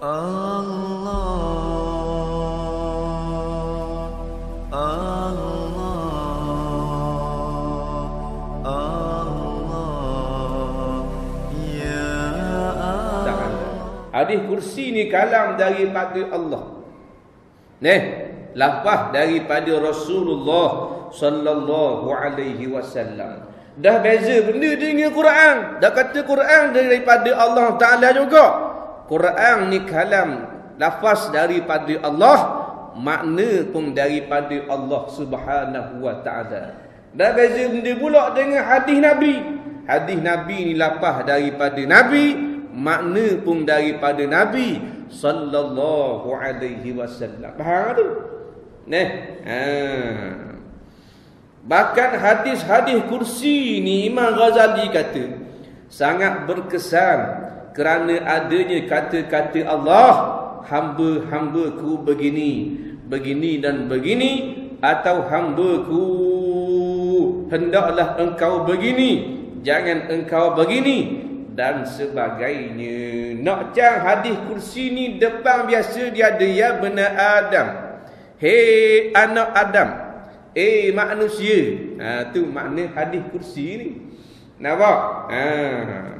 Ya. Hadis kursi ni kalam daripada Allah. Neh, lafaz daripada Rasulullah sallallahu alaihi wasallam. Dah beza benda dengan Quran. Dah kata Quran daripada Allah Taala juga. Quran ni kalam lafaz daripada Allah, makna pun daripada Allah Subhanahu wa taala. Dah beza benda pula dengan hadis Nabi. Hadis Nabi ni lafaz daripada Nabi, makna pun daripada Nabi sallallahu alaihi wasallam. Faham tu? Neh. Ha. Bahkan hadis-hadis kursi ni Imam Ghazali kata sangat berkesan kerana adanya kata-kata Allah hamba-hambaku begini, begini dan begini atau hambaku hendaklah engkau begini, jangan engkau begini dan sebagainya. Nak cang hadis kursi ni depan biasa dia ada ya benar Adam. Hei anak Adam. Eh manusia. Ha tu makna hadis kursi ni. Nampak? Ha.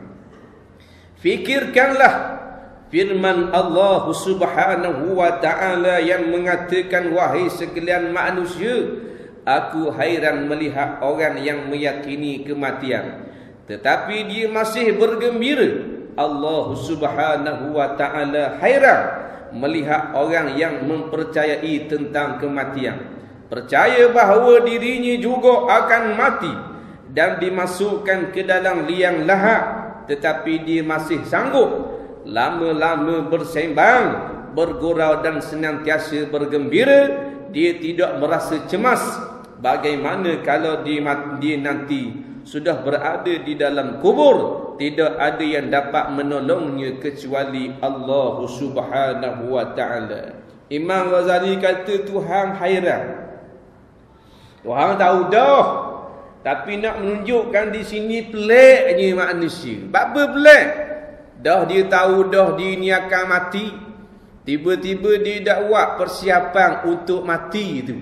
Fikirkanlah firman Allah Subhanahu wa taala yang mengatakan wahai sekalian manusia, aku hairan melihat orang yang meyakini kematian tetapi dia masih bergembira. Allah Subhanahu wa taala hairan melihat orang yang mempercayai tentang kematian percaya bahawa dirinya juga akan mati dan dimasukkan ke dalam liang lahat tetapi dia masih sanggup lama-lama bersembang bergurau dan senantiasa bergembira dia tidak merasa cemas. Bagaimana kalau dia, dia nanti sudah berada di dalam kubur tidak ada yang dapat menolongnya kecuali Allah Subhanahu wa taala. Imam Ghazali kata Tuhan hairan. Tuhan tahu dah tapi nak menunjukkan di sini peliknya manusia. Apa pelik? Dah dia tahu dah dia ni akan mati. Tiba-tiba dia dah buat persiapan untuk mati tu.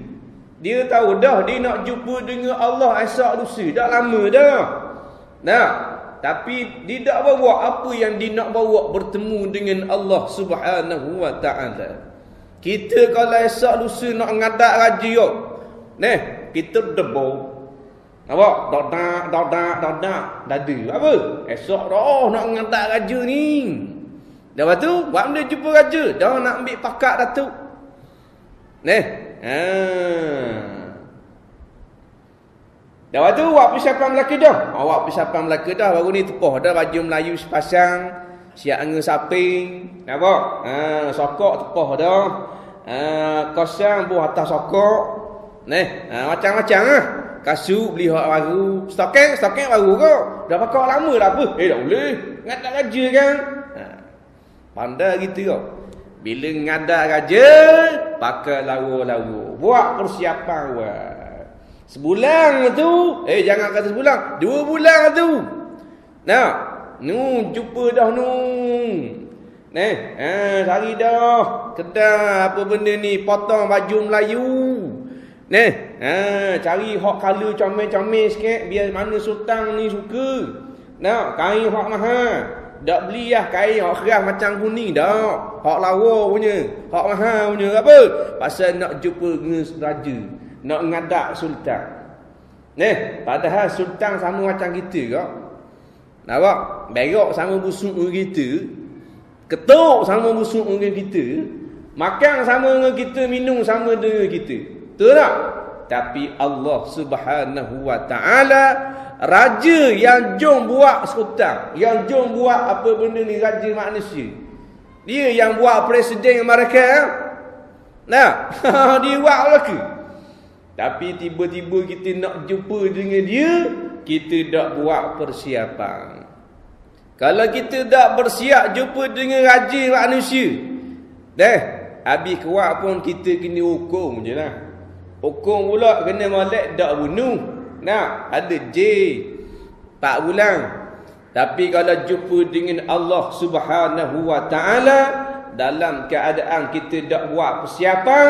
Dia tahu dah dia nak jumpa dengan Allah esok lusa. Dah lama dah. Nah, tapi dia tak bawa apa yang dia nak bawa bertemu dengan Allah Subhanahu wa taala. Kita kalau esok lusa nak ngadak raja. Neh, kita debau Nampak? Dodak, dodak, dodak. Dada. Apa? Esok dah nak mengantar raja ni. Lepas tu, buat benda jumpa raja. Dah nak ambil pakat datuk. Neh. Ha. Lepas tu, buat persiapan Melaka dah. Oh, buat persiapan Melaka dah. Baru ni tepuh dah baju Melayu sepasang. Siap angin saping. Nampak? Ha, sokok tepuh dah. Ha, kosong buah atas sokok. Neh. Ha, macam-macam lah. Kasut beli hak baru. Stokeng, stokeng baru ke? Dah pakai lama dah apa? Eh, tak boleh. Ngadak raja kan? Ha. Pandai gitu kau. Bila ngadak raja, pakai lawa-lawa. Buat persiapan buat. Sebulan tu. Eh, jangan kata sebulan. Dua bulan tu. Nah, nu jumpa dah nu. Neh, ha, cari dah. Kedai apa benda ni? Potong baju Melayu. Neh, ha, cari hak color comel-comel sikit biar mana sultan ni suka. Nak kain hak mahal. Tak beli lah kain hak keras macam kuning dah. Hak lawa punya, hak mahal punya apa? Pasal nak jumpa dengan raja, nak ngadak sultan. Neh, padahal sultan sama macam kita kak. Nampak? Berak sama busuk dengan kita. Ketuk sama busuk dengan kita. Makan sama dengan kita, minum sama dengan kita. Betul tak? Tapi Allah subhanahu wa ta'ala Raja yang jom buat sultan Yang jom buat apa benda ni Raja manusia. Dia yang buat presiden mereka Nah, dia buat lagi Tapi tiba-tiba kita nak jumpa dengan dia Kita tak buat persiapan. Kalau kita tak bersiap jumpa dengan raja manusia Dah, habis kuat pun kita kena hukum je lah Hukum pula kena molek tak bunuh. Nak ada J 4 bulan. Tapi kalau jumpa dengan Allah Subhanahu wa taala dalam keadaan kita tak buat persiapan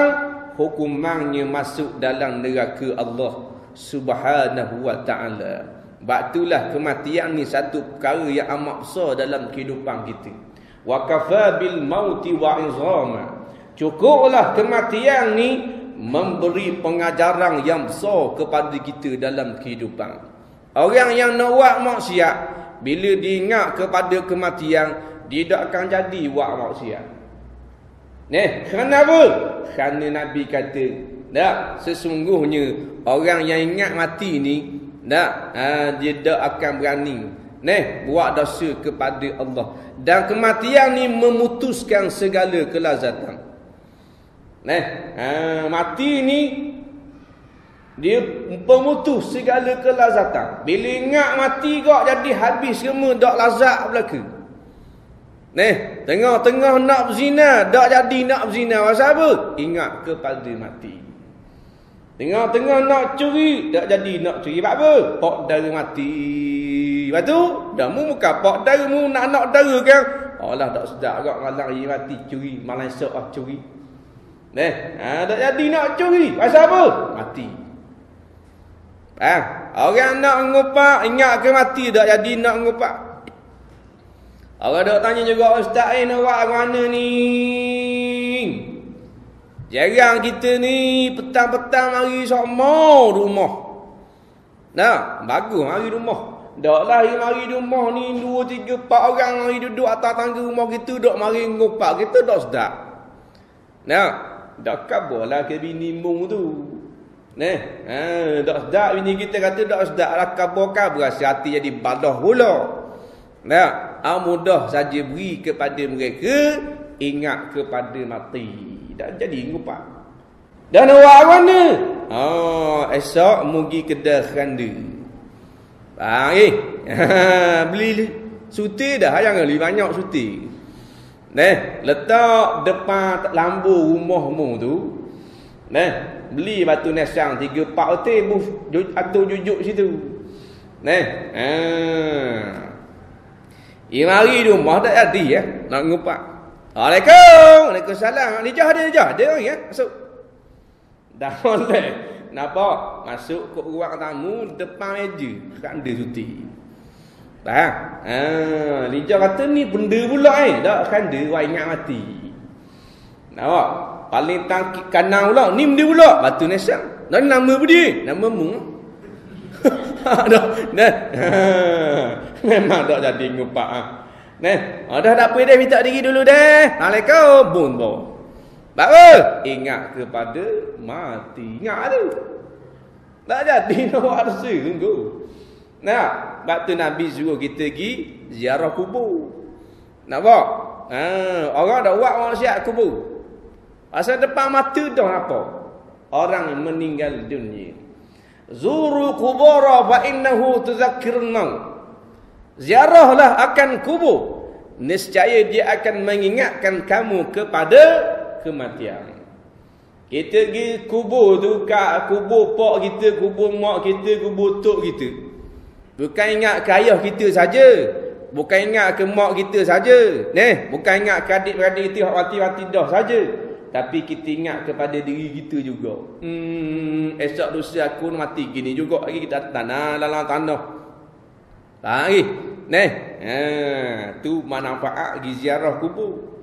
hukumannya masuk dalam neraka Allah Subhanahu wa taala. Batulah kematian ni satu perkara yang amat besar dalam kehidupan kita. Wa kafa bil mauti wa izama. Cukuplah kematian ni memberi pengajaran yang besar kepada kita dalam kehidupan. Orang yang nak buat maksiat bila diingat kepada kematian dia tak akan jadi buat maksiat. Nih, kenapa? Kerana Nabi kata, tak sesungguhnya orang yang ingat mati ni tak ha, dia tak akan berani Nih, buat dosa kepada Allah. Dan kematian ni memutuskan segala kelazatan. Nih, ha, mati ni dia pemutus segala kelazatan. Bila ingat mati kok jadi habis semua dak lazat belaka. Nih, tengah-tengah nak berzina, dak jadi nak berzina pasal apa? Ingat kepada mati. Tengah-tengah nak curi, dak jadi nak curi sebab apa? Pak dara mati. Lepas tu, dah mu muka pak dara mu nak nak dara kan? Allah tak sedap agak ngalang ye mati curi, malah esok ah curi. Nih, ha, dak jadi nak curi. Pasal apa? Mati. Eh, orang nak ngupak ingat ke mati tak jadi nak ngupak. Orang dok tanya juga ustaz eh nak buat mana ni? Jarang kita ni petang-petang mari semua rumah. Nah, bagus mari rumah. Dak lah mari rumah ni dua tiga empat orang mari duduk atas tangga rumah kita dok mari ngupak kita dok sedap. Nah, dak kabarlah ke bini mung tu. Neh, ha, dak sedap bini kita kata dak sedap lah kabur-kabur berasa hati jadi badah pula. Nah, ah mudah saja beri kepada mereka ingat kepada mati. Dan jadi ngupak. Dan awak mana? Oh, esok mugi kedah kanda. Bang, eh. beli suti dah jangan lebih banyak suti. Neh, letak depan lambu rumahmu tu. Neh, beli batu nesang tiga empat otel atau jujuk situ. Neh. Ha. Ia mari rumah tak jadi ya. Nak ngupak. Assalamualaikum. Waalaikumsalam. Ni jah ada jah. Dia ya. Masuk. Dah boleh. Nampak? Masuk ke ruang tamu depan meja. Kan dia cuti. Dah. Ha. Lijah kata ni benda pula eh. Tak kan dia ingat mati. Nampak? paling tangki kanan pula ni dia pula. Batu nesang. Dan nama apa dia? Nama mu dah nah memang tak jadi ngupak ah. Nah oh, dah tak apa dah minta diri dulu dah assalamualaikum. Bun bo baru ingat kepada mati. Ingat tu. Tak jadi nak harus tunggu nah batu nabi suruh kita pergi ziarah kubur nampak ha, orang dah buat manusia kubur Masa depan mata dah apa? Orang meninggal dunia. Zuru kubura fa innahu tuzakkirun Ziarahlah akan kubur. Nescaya dia akan mengingatkan kamu kepada kematian. Kita pergi kubur tu kat kubur pak kita, kubur mak kita, kubur tok kita. Bukan ingat ke ayah kita saja. Bukan ingat ke mak kita saja. Neh, bukan ingat ke adik-beradik kita mati-mati dah saja. Tapi kita ingat kepada diri kita juga. Hmm, esok lusa aku mati gini juga lagi kita tanah dalam tanah. Lagi. Neh. Ha, tu manfaat di ziarah kubur.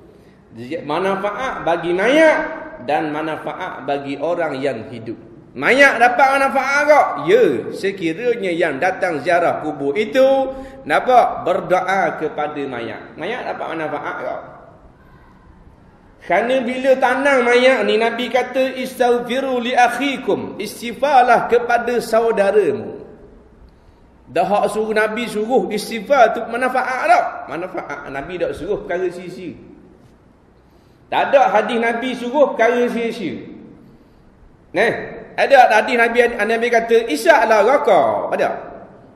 Manfaat bagi mayat dan manfaat bagi orang yang hidup. Mayat dapat manfaat kok? Ya, sekiranya yang datang ziarah kubur itu nampak berdoa kepada mayat. Mayat dapat manfaat kok? Kerana bila tanang mayat ni Nabi kata istaghfiru li akhikum, istighfarlah kepada saudaramu. Dah hak suruh Nabi suruh istighfar tu manfaat tak? Manfaat Nabi tak suruh perkara sia-sia. Tak ada hadis Nabi suruh perkara sia-sia. Nah, ada hadis Nabi Nabi kata isyalah raka. Ada?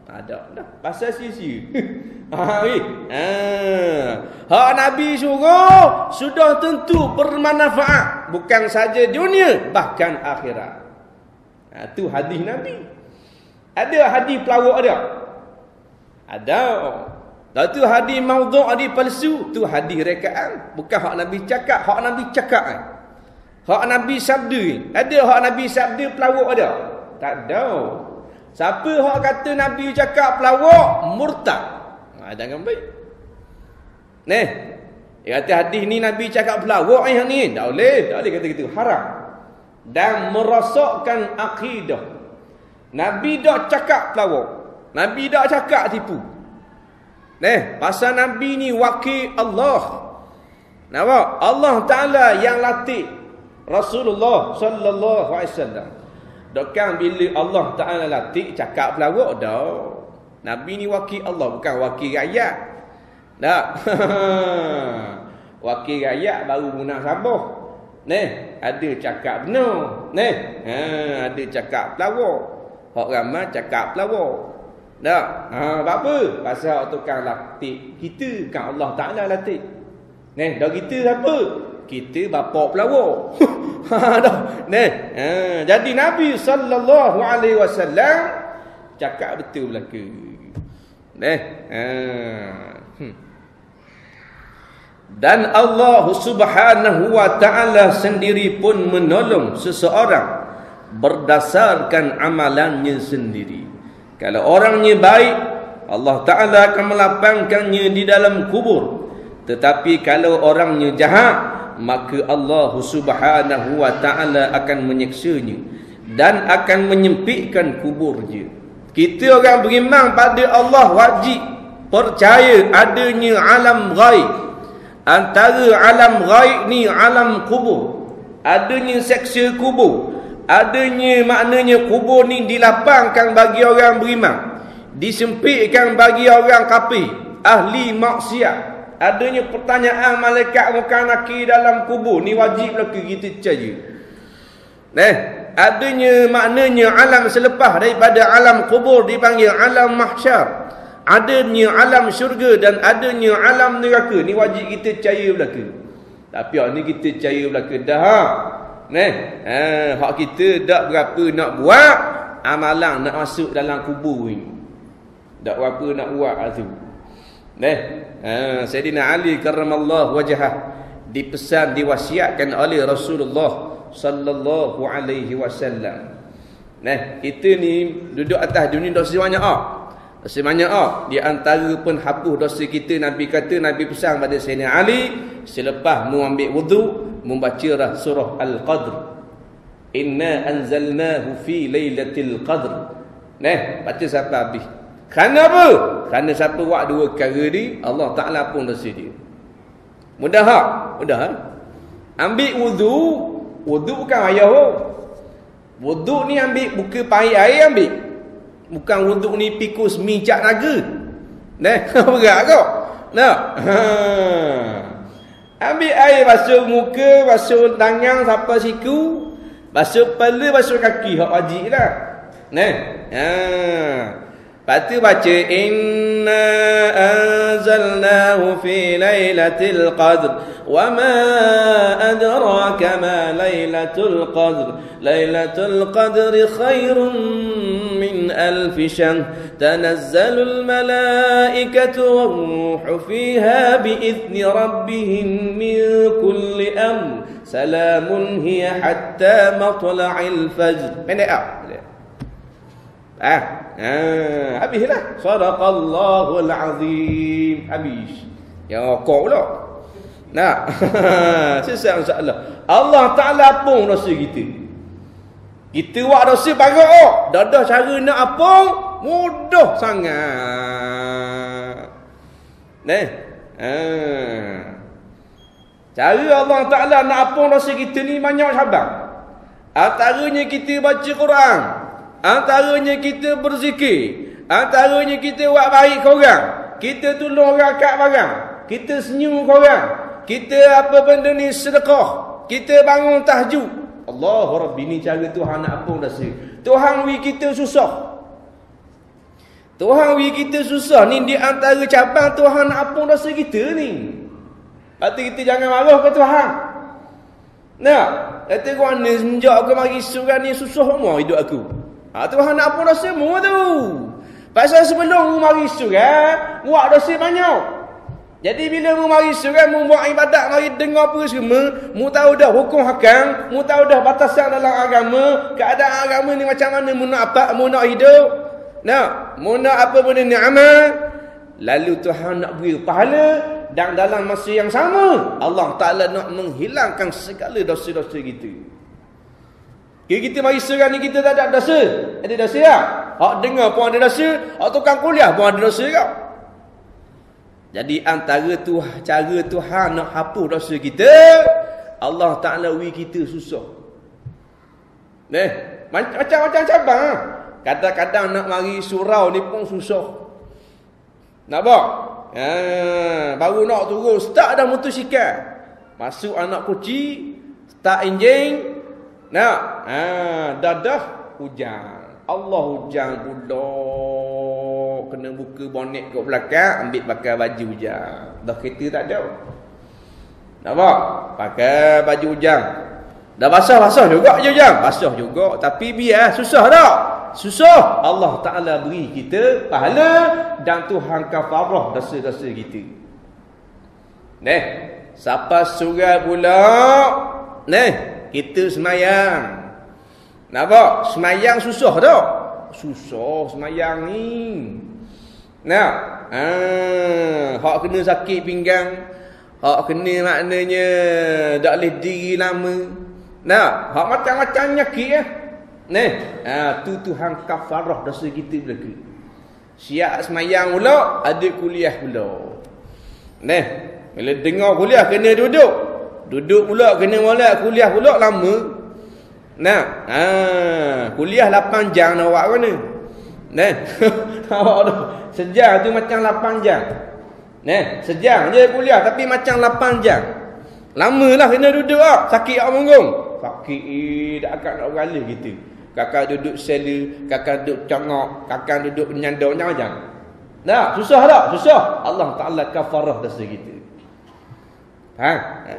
Ada dah. Pasal sia-sia. Ha, ha. Hak Nabi suruh sudah tentu bermanfaat bukan saja dunia bahkan akhirat. Ha, tu hadis Nabi. Ada hadis pelawak ada? Ada. Lepas tu hadis maudhu' hadis palsu tu hadis rekaan bukan hak Nabi cakap hak Nabi cakap kan. Hak Nabi sabda ada hak Nabi sabda pelawak ada. Tak ada. Siapa hak kata Nabi cakap pelawak murtad. Ha jangan baik. Neh. Dia kata hadis ni Nabi cakap pelawak yang ni. Tak boleh, tak boleh kata gitu. Haram. Dan merosakkan akidah. Nabi dah cakap pelawak. Nabi dah cakap tipu. Neh, pasal Nabi ni wakil Allah. Nampak? Allah Taala yang latih Rasulullah sallallahu alaihi wasallam. Dokang bila Allah Taala latih cakap pelawak dah. Nabi ni wakil Allah bukan wakil rakyat. Tak. wakil rakyat baru guna sabah. Neh, ada cakap benar. Neh, ha, ada cakap pelawak. Hak ramai cakap pelawak. Tak. Ha, apa? Pasal tukang latih kita kan Allah Taala latih. Neh, dah kita siapa? Kita bapa pelawak. ha, dah. Neh, ha, jadi Nabi sallallahu alaihi wasallam cakap betul belaka. Neh, ha. Hmm. Dan Allah subhanahu wa ta'ala sendiri pun menolong seseorang berdasarkan amalannya sendiri. Kalau orangnya baik, Allah Ta'ala akan melapangkannya di dalam kubur. Tetapi kalau orangnya jahat, maka Allah Subhanahu wa Ta'ala akan menyeksanya dan akan menyempitkan kuburnya. Kita orang beriman pada Allah wajib percaya adanya alam ghaib. Antara alam ghaib ni alam kubur. Adanya seksa kubur. Adanya maknanya kubur ni dilapangkan bagi orang beriman. Disempitkan bagi orang kafir. Ahli maksiat adanya pertanyaan malaikat muka nakir dalam kubur ni wajib lah kita percaya eh adanya maknanya alam selepas daripada alam kubur dipanggil alam mahsyar. Adanya alam syurga dan adanya alam neraka ni wajib kita percaya belaka. Tapi hak ni kita percaya belaka dah. Neh ha hak kita dak berapa nak buat amalan nak masuk dalam kubur ni. Dak berapa nak buat tu ha sayyidina ali karramallahu wajhah dipesan diwasiatkan oleh Rasulullah sallallahu alaihi wasallam neh kita ni duduk atas dunia dah sebanyak ah Dosa banyak ah. Di antara pun hapus dosa kita Nabi kata Nabi pesan pada Sayyidina Ali selepas mu ambil wudu membaca surah Al-Qadr. Inna anzalnahu fi lailatul qadr. Nah, baca sampai habis. Kerana apa? Kerana siapa buat dua perkara ni, Allah Taala pun dosa dia. Mudah tak? Mudah ha? Ambil wudu, wudu bukan ayah. Wudu ni ambil buka pahit air ambil. Bukan wuduk ni pikus mijak naga. Nah, berat kau. Nah. Ambil air basuh muka, basuh tangan sampai siku, basuh kepala, basuh kaki hak wajib lah. Nah. Ha. Lepas tu baca inna anzalnahu fi lailatul qadr wa ma adraka ma lailatul qadr. Lailatul qadr khairun min alf shahr. Tanazzalul malaikatu war ruhu fiha bi idzni rabbihim min kulli amr. Salamun ah ah Ha, habislah. Sadaqallahul azim. Habis. Yang rokok pula. Nak. Sesat masalah. Allah Ta'ala pun dosa kita. Kita buat dosa bagus. Oh. Dadah cara nak apa? Mudah sangat. Nih. Ha. Cara Allah Ta'ala nak apa dosa kita ni banyak sahabat. Antaranya kita baca Quran. Antaranya kita berzikir. Antaranya kita buat baik ke orang. Kita tolong orang kat barang. Kita senyum ke orang. Kita apa benda ni sedekah. Kita bangun tahajud. Allah Rabbi ni cara Tuhan nak apa dah Tuhan wi kita susah. Tuhan wi kita susah. Ni di antara cabang Tuhan nak apa dah kita ni. Hati kita jangan marah ke Tuhan. Nah, kata kau ni semenjak aku mari surah ni susah semua hidup aku. Ha, Tuhan nak pun dah semua tu. Pasal sebelum mari surat, buat dosa banyak. Jadi bila mu mari seorang mu buat ibadat mari dengar apa semua, mu tahu dah hukum hakam, mu tahu dah batasan dalam agama, keadaan agama ni macam mana mu nak apa, mu nak hidup. Nah, mu nak apa benda ni amal. Lalu Tuhan nak beri pahala dan dalam masa yang sama Allah Taala nak menghilangkan segala dosa-dosa kita. Kita, kita mari seorang ni kita tak ada dosa. Ada dosa tak? Hak dengar pun ada dosa, hak tukang kuliah pun ada dosa tak? Jadi antara tu cara Tuhan nak hapus dosa kita, Allah Taala wi kita susah. Neh, macam-macam cabang. Ah. Kadang-kadang nak mari surau ni pun susah. Nak apa? Ha, baru nak turun, start dah motosikal. Masuk anak kunci, start enjin. Nak, ha, dah dah hujan. Allah hujan pula. Kena buka bonet kat belakang ambil pakai baju hujan. Dah kereta tak ada? Nampak pakai baju hujan. Dah basah-basah juga je hujan. Basah juga tapi biar susah tak? Susah. Allah Ta'ala beri kita pahala dan Tuhan kafarah dosa-dosa kita. Neh, siapa surat pula? Neh, kita semayang. Nampak? Semayang susah tak? Susah semayang ni. Nah, ah, hak kena sakit pinggang, hak kena maknanya tak boleh diri lama. Nah, hak macam-macam nyakit ya. Nah, ah, tu Tuhan kafarah dosa kita berlaku. Siap semayang pula, ada kuliah pula. Nah, bila dengar kuliah kena duduk. Duduk pula kena molek kuliah pula lama. Nah, ah, kuliah 8 jam nak buat mana? Nah, awak tu sejam tu macam 8 jam. Nah, sejam je kuliah tapi macam 8 jam. Lamalah kena duduk ah, sakit awak punggung. Sakit eh, tak akan nak beralih gitu. Kakak duduk sela, kakak duduk congok, kakak duduk menyandar macam-macam. Nah, susah tak? Susah. Allah Taala kafarah dosa kita. Ha? ha?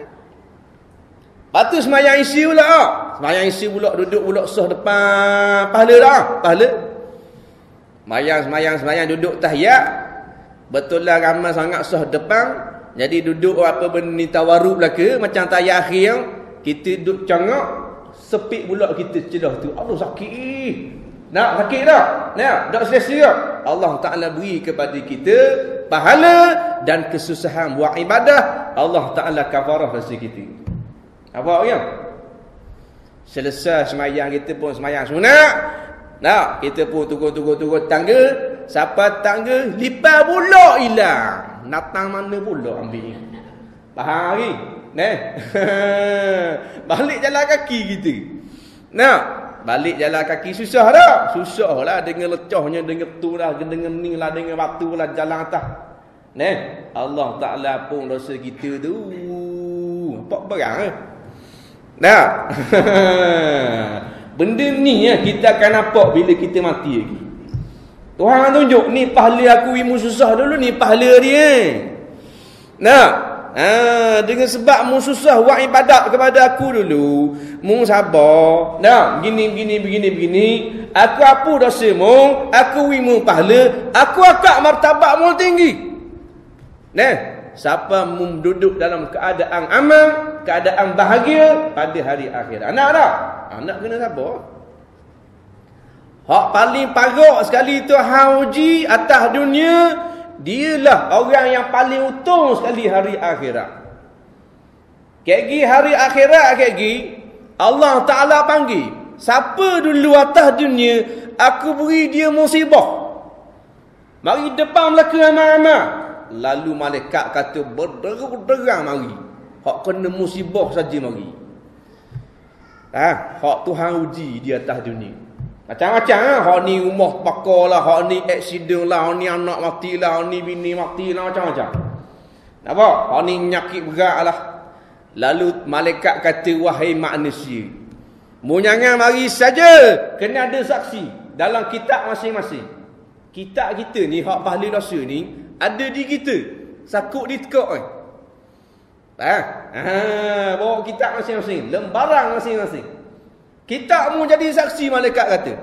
Lepas semayang isi pula. Ah. Semayang isi pula duduk pula sah depan pahala dah. Pahala. Mayang semayang semayang duduk tahiyat. Betul lah ramai sangat sah depan. Jadi duduk apa benda tawaruk lah. Macam tahiyat akhir. Kita duduk cangak. Sepik pula kita celah tu. Allah sakit. Nak sakit tak? Nak? Tak selesai Allah Ta'ala beri kepada kita. Pahala dan kesusahan buat ibadah. Allah Ta'ala kafarah rasa kita. Apa ya? Selesai semayang kita pun semayang sunat. Nah, kita pun turun-turun-turun tangga, siapa tangga lipat pula hilang. Natang mana pula ambil. Faham lagi? Neh. balik jalan kaki kita. Nah, balik jalan kaki susah tak? Susah lah dengan lecahnya, dengan tu lah, dengan ni lah, dengan batu lah jalan atas. Neh, Allah Ta'ala pun dosa kita tu. Apa berang eh? Nah. Benda ni ya kita akan nampak bila kita mati lagi. Tuhan tunjuk ni pahala aku imu susah dulu ni pahala dia. Nah, ha, dengan sebab mu susah buat ibadat kepada aku dulu, mu sabar. Nah, begini begini begini begini, aku apa dosa mu, aku imu pahala, aku akak martabat mu tinggi. Nah, siapa duduk dalam keadaan aman, keadaan bahagia pada hari akhir. Anak tak? Anak kena sabar. Hak paling parok sekali tu hauji atas dunia, dialah orang yang paling untung sekali hari akhirat. Kegi hari akhirat kegi Allah Taala panggil, siapa dulu atas dunia aku beri dia musibah. Mari depan belakang amal-amal. Lalu malaikat kata berderang mari. Hak kena musibah saja mari. Ha, hak Tuhan uji di atas dunia. Macam-macam ah, hak ni rumah pakar lah, hak ni accident lah, hak ni anak mati lah, hak ni bini mati lah macam-macam. Nampak? Hak ni nyakit berat lah. Lalu malaikat kata wahai manusia. Mu jangan mari saja kena ada saksi dalam kitab masing-masing. Kitab kita ni hak pahala dosa ni ada di kita. Sakut di tekak ni. Ha? Ha, bawa kitab masing-masing, lembaran masing-masing. Kitab mu jadi saksi malaikat kata.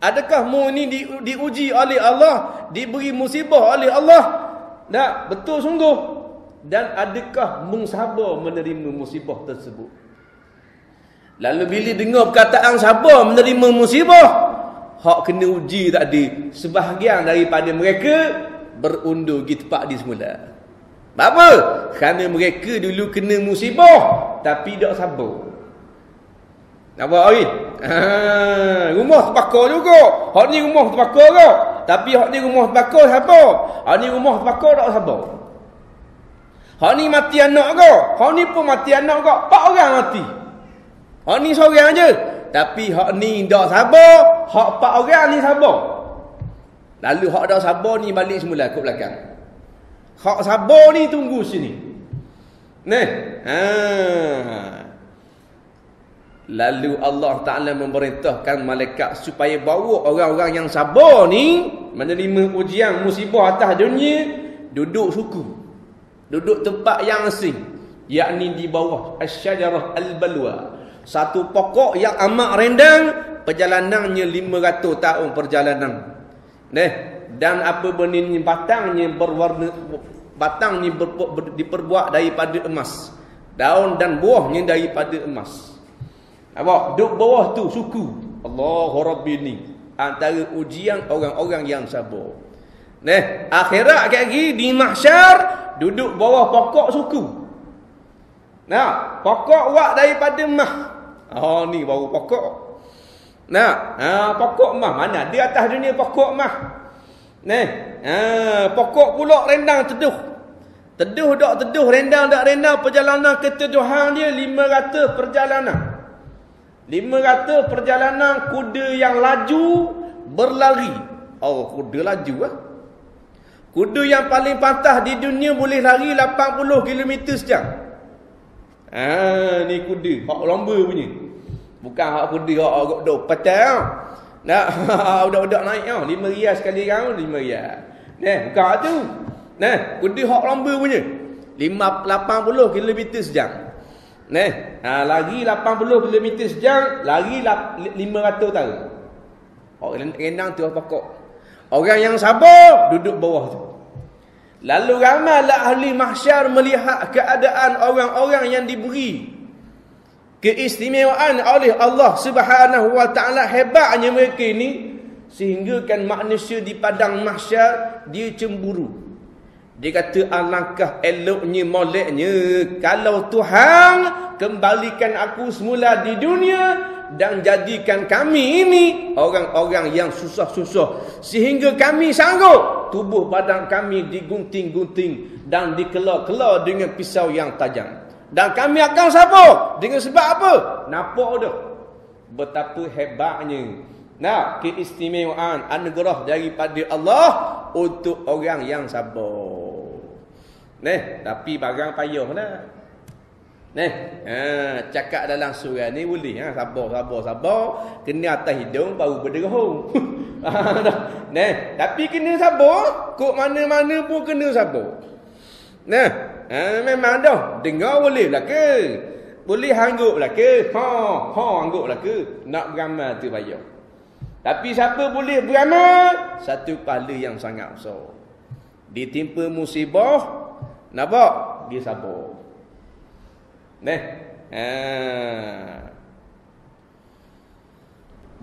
Adakah mu ni di, diuji oleh Allah, diberi musibah oleh Allah? Tak, betul sungguh. Dan adakah mung sabar menerima musibah tersebut? Lalu bila dengar perkataan sabar menerima musibah, hak kena uji tadi, sebahagian daripada mereka berundur di tempat di semula. Apa? Kerana mereka dulu kena musibah tapi tak sabar. Nampak oi? Ha, rumah terbakar juga. Hak ni rumah terbakar ke? Tapi hak ni rumah terbakar siapa? Hak ni rumah terbakar tak sabar. Hak ni mati anak ke? Hak ni pun mati anak ke? Empat orang mati. Hak ni seorang aja. Tapi hak ni tak sabar, hak empat orang ni sabar. Lalu hak dah sabar ni balik semula ke belakang. Hak sabar ni tunggu sini. Nah. Ha. Lalu Allah Ta'ala memerintahkan malaikat supaya bawa orang-orang yang sabar ni menerima ujian musibah atas dunia duduk suku. Duduk tempat yang asing. Yakni di bawah asyajarah al-balwa. Satu pokok yang amat rendang perjalanannya 500 tahun perjalanan. Nah, dan apa benih batangnya berwarna batangnya ber, ber, diperbuat daripada emas. Daun dan buahnya daripada emas. Apa? Duk bawah tu suku. Allahu Rabbi ni. Antara ujian orang-orang yang sabar. Nah, akhirat lagi di mahsyar duduk bawah pokok suku. Nah, pokok wak daripada mah. Oh ni baru pokok. Nah, ha, pokok mah mana? Di atas dunia pokok mah. Nah, ha, pokok pula rendang teduh. Teduh tak teduh, rendang tak rendang, perjalanan keteduhan dia 500 perjalanan. Lima kata perjalanan kuda yang laju berlari. Oh, kuda laju ah. Kuda yang paling patah di dunia boleh lari 80 km sejam. Ah, ni kuda, hak lomba punya. Bukan hak kuda hak agak do patah. Nak budak-budak naik ah, 5 riyal sekali kau 5 riyal. Nah, bukan tu. Nah, kuda hak lomba punya. 5 80 km sejam. Neh, ha, lagi 80 km sejam, lari 500 tahun. Orang rendang tu pokok. Orang yang sabar duduk bawah tu. Lalu ramailah ahli mahsyar melihat keadaan orang-orang yang diberi keistimewaan oleh Allah Subhanahu wa taala hebatnya mereka ini sehingga kan manusia di padang mahsyar dia cemburu. Dia kata alangkah eloknya moleknya kalau Tuhan kembalikan aku semula di dunia dan jadikan kami ini orang-orang yang susah-susah sehingga kami sanggup tubuh badan kami digunting-gunting dan dikelar-kelar dengan pisau yang tajam. Dan kami akan sabar dengan sebab apa? Nampak dah betapa hebatnya Nah, keistimewaan anugerah daripada Allah untuk orang yang sabar. Neh, tapi barang payah nak. Neh, ha, cakap dalam surah ni boleh ha, sabar sabar sabar, kena atas hidung baru berderhung. Neh, tapi kena sabar, kok mana-mana pun kena sabar. Nah, ha, memang dah dengar boleh lah ke? Boleh hangguk lah ke? Ha, ha hangguk lah ke? Nak beramal tu payah. Tapi siapa boleh beramal? Satu pahala yang sangat besar. Ditimpa musibah, Nampak? Dia sabar. Neh. Ha.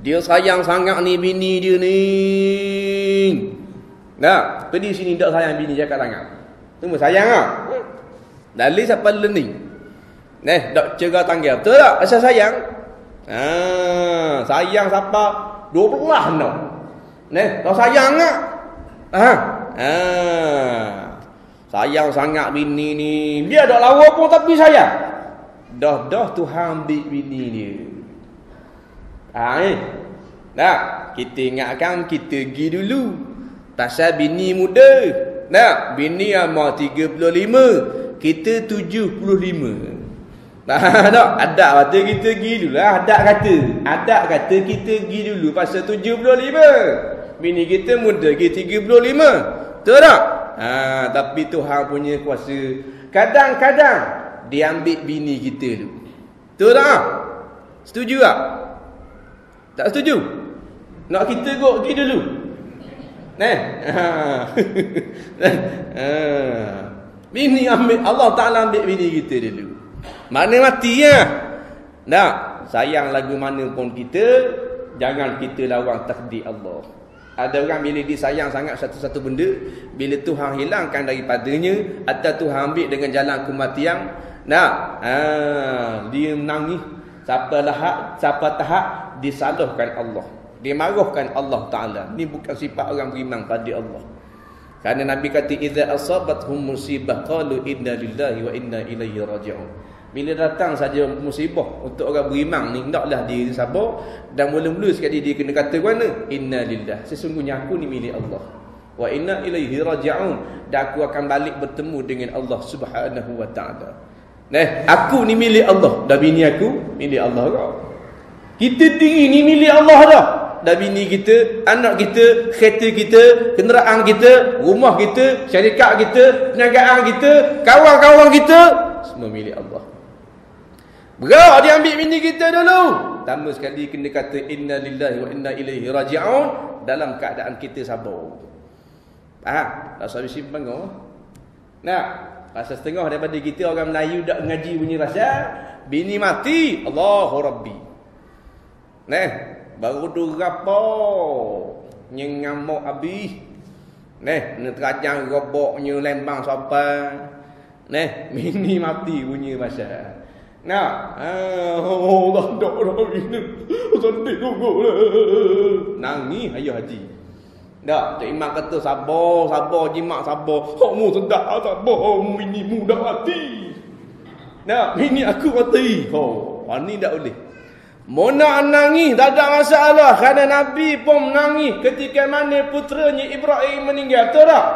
Dia sayang sangat ni bini dia ni. Nah, pergi sini tak sayang bini cakap sangat. Tunggu sayang ah. Dalil siapa learning? Neh, dak cerah tangga. Betul tak? Asal sayang? Ha, sayang siapa? 12 no. Neh, tak sayang ah. Ha. Ha. Sayang sangat bini ni. Dia dah lawa pun tapi sayang. Dah dah Tuhan ambil bini dia. Ha ni. Nah, kita ingatkan kita pergi dulu. Pasal bini muda. Nah, bini ama 35. Kita 75. Nah, tak? Ada kata kita pergi dulu lah. Ada kata. Ada kata kita pergi dulu pasal 75. Bini kita muda, kita 35. Betul tak? Ha, tapi Tuhan punya kuasa. Kadang-kadang dia ambil bini kita tu. Betul tak? Setuju tak? Tak setuju? Nak kita gok pergi dulu. Neh. Ha. Bini ambil Allah Taala ambil bini kita dulu. Mana mati ya? Nak sayang lagu mana pun kita jangan kita lawan takdir Allah. Ada orang bila disayang sangat satu-satu benda, bila Tuhan hilangkan daripadanya atau Tuhan ambil dengan jalan kematian, nah, ha, dia menangis. Siapa lahak, siapa tahap disalahkan Allah. Dimarahkan Allah Taala. Ini bukan sifat orang beriman pada Allah. Karena Nabi kata idza asabathum musibah qalu inna lillahi wa inna ilaihi raji'un. Bila datang saja musibah untuk orang beriman ni hendaklah dia sabar dan mula-mula sekali dia kena kata mana inna lillah sesungguhnya aku ni milik Allah wa inna ilaihi raji'un dan aku akan balik bertemu dengan Allah Subhanahu wa taala. Nah, aku ni milik Allah dan bini aku milik Allah kau. Kita diri ni milik Allah dah dan bini kita, anak kita, kereta kita, kenderaan kita, rumah kita, syarikat kita, perniagaan kita, kawan-kawan kita, semua milik Allah. Berat dia ambil bini kita dulu. Pertama sekali kena kata inna lillahi wa inna ilaihi raji'un dalam keadaan kita sabar. Faham? Tak usah simpan kau. Nak? Rasa setengah daripada kita orang Melayu tak mengaji bunyi rasa bini mati Allahu Rabbi. Nah, baru tu gapo nyengamuk habis. Neh nak terajang roboknya lembang sopan. Neh mini mati bunyi masa nah oh dah dah dah ini sedih tunggu. Nangis ayah haji. Dah tak imam kata sabar sabar jimat sabar. Kamu sedap sabar. Mini muda mati nah mini aku mati. Oh ini tak boleh Mona nangis tak ada masalah kerana Nabi pun menangis ketika mana putranya Ibrahim meninggal betul tak?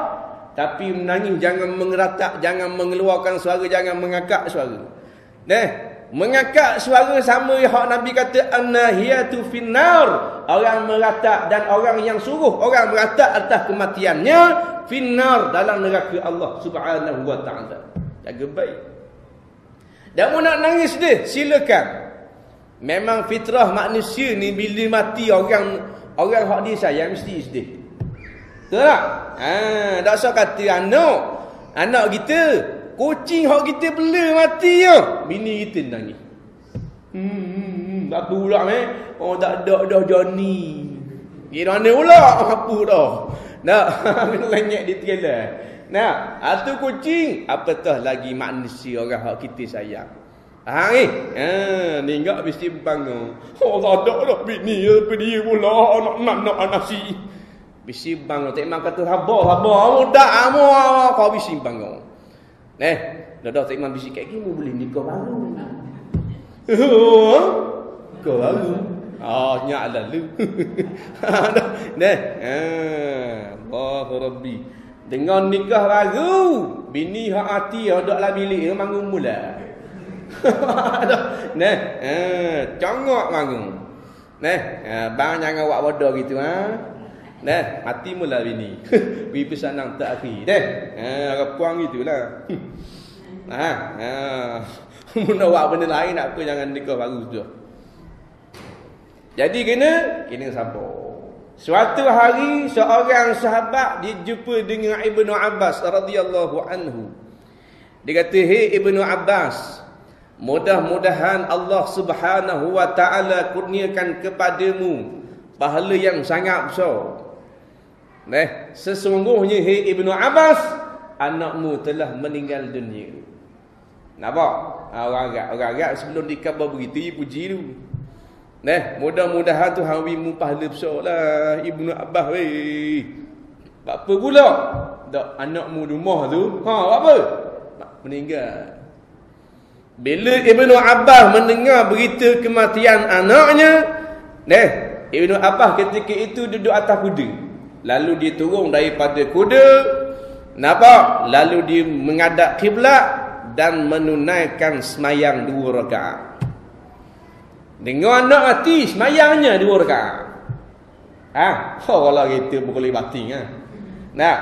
Tapi menangis jangan mengeratak, jangan mengeluarkan suara, jangan mengakak suara. Nah, mengakak suara sama yang Nabi kata annahiyatu finnar. Orang meratak dan orang yang suruh orang meratak atas kematiannya finnar dalam neraka Allah Subhanahu wa taala. Jaga baik. Dan mau nak nangis dia, silakan. Memang fitrah manusia ni bila mati orang orang hak dia sayang mesti sedih. Betul tak? Ha, tak usah kata anak. Anak kita, kucing hak kita bela mati je. Bini kita nangis. Hmm, hmm, hmm. apa pula meh? Oh tak ada dah Johnny. Kira mana pula? Apa dah? Nak lenyek di trailer. Nah, atu kucing, apatah lagi manusia orang hak kita sayang. Ha ni. Ha ni enggak mesti bangun. Oh tak ada dah bini apa dia pula nak nak nak nasi. Bisi bangun tak imam kata sabar mudah amu kau bisi bangun. Neh, dah dah tak imam bisi kat gini boleh nikah baru. Kau baru. Ah nyak lalu. Neh. Ha Allah Rabbi. Dengan nikah baru, bini hak hati ada dalam bilik mangun mula. Neh, eh, congok mangung. Neh, eh, bang jangan buat bodoh gitu ha. Neh, mati mula bini. Wi pesanang tak akhir. Neh, eh, orang puang gitulah. Ha, ha. Mun nak benda lain nak apa jangan nikah baru tu. Jadi kena kena sabar. Suatu hari seorang sahabat dia jumpa dengan Ibnu Abbas radhiyallahu anhu. Dia kata, "Hei Ibnu Abbas, Mudah-mudahan Allah subhanahu wa ta'ala kurniakan kepadamu pahala yang sangat besar. Nah, sesungguhnya hei Ibnu Abbas, anakmu telah meninggal dunia. Nampak? Ha, orang agak, orang agak sebelum dikabar begitu, dia puji dulu. Nah, mudah-mudahan Tuhan wimu pahala besar lah Ibnu Abbas weh. Apa pula? Tak anakmu rumah tu. Ha, apa? Meninggal. Bila Ibnu Abbas mendengar berita kematian anaknya, deh, Ibnu Abbas ketika itu duduk atas kuda. Lalu dia turun daripada kuda, nampak? Lalu dia menghadap kiblat dan menunaikan semayang dua rakaat. Dengar anak mati, semayangnya dua rakaat. Ha, oh, kalau kita boleh mati ha. Nah,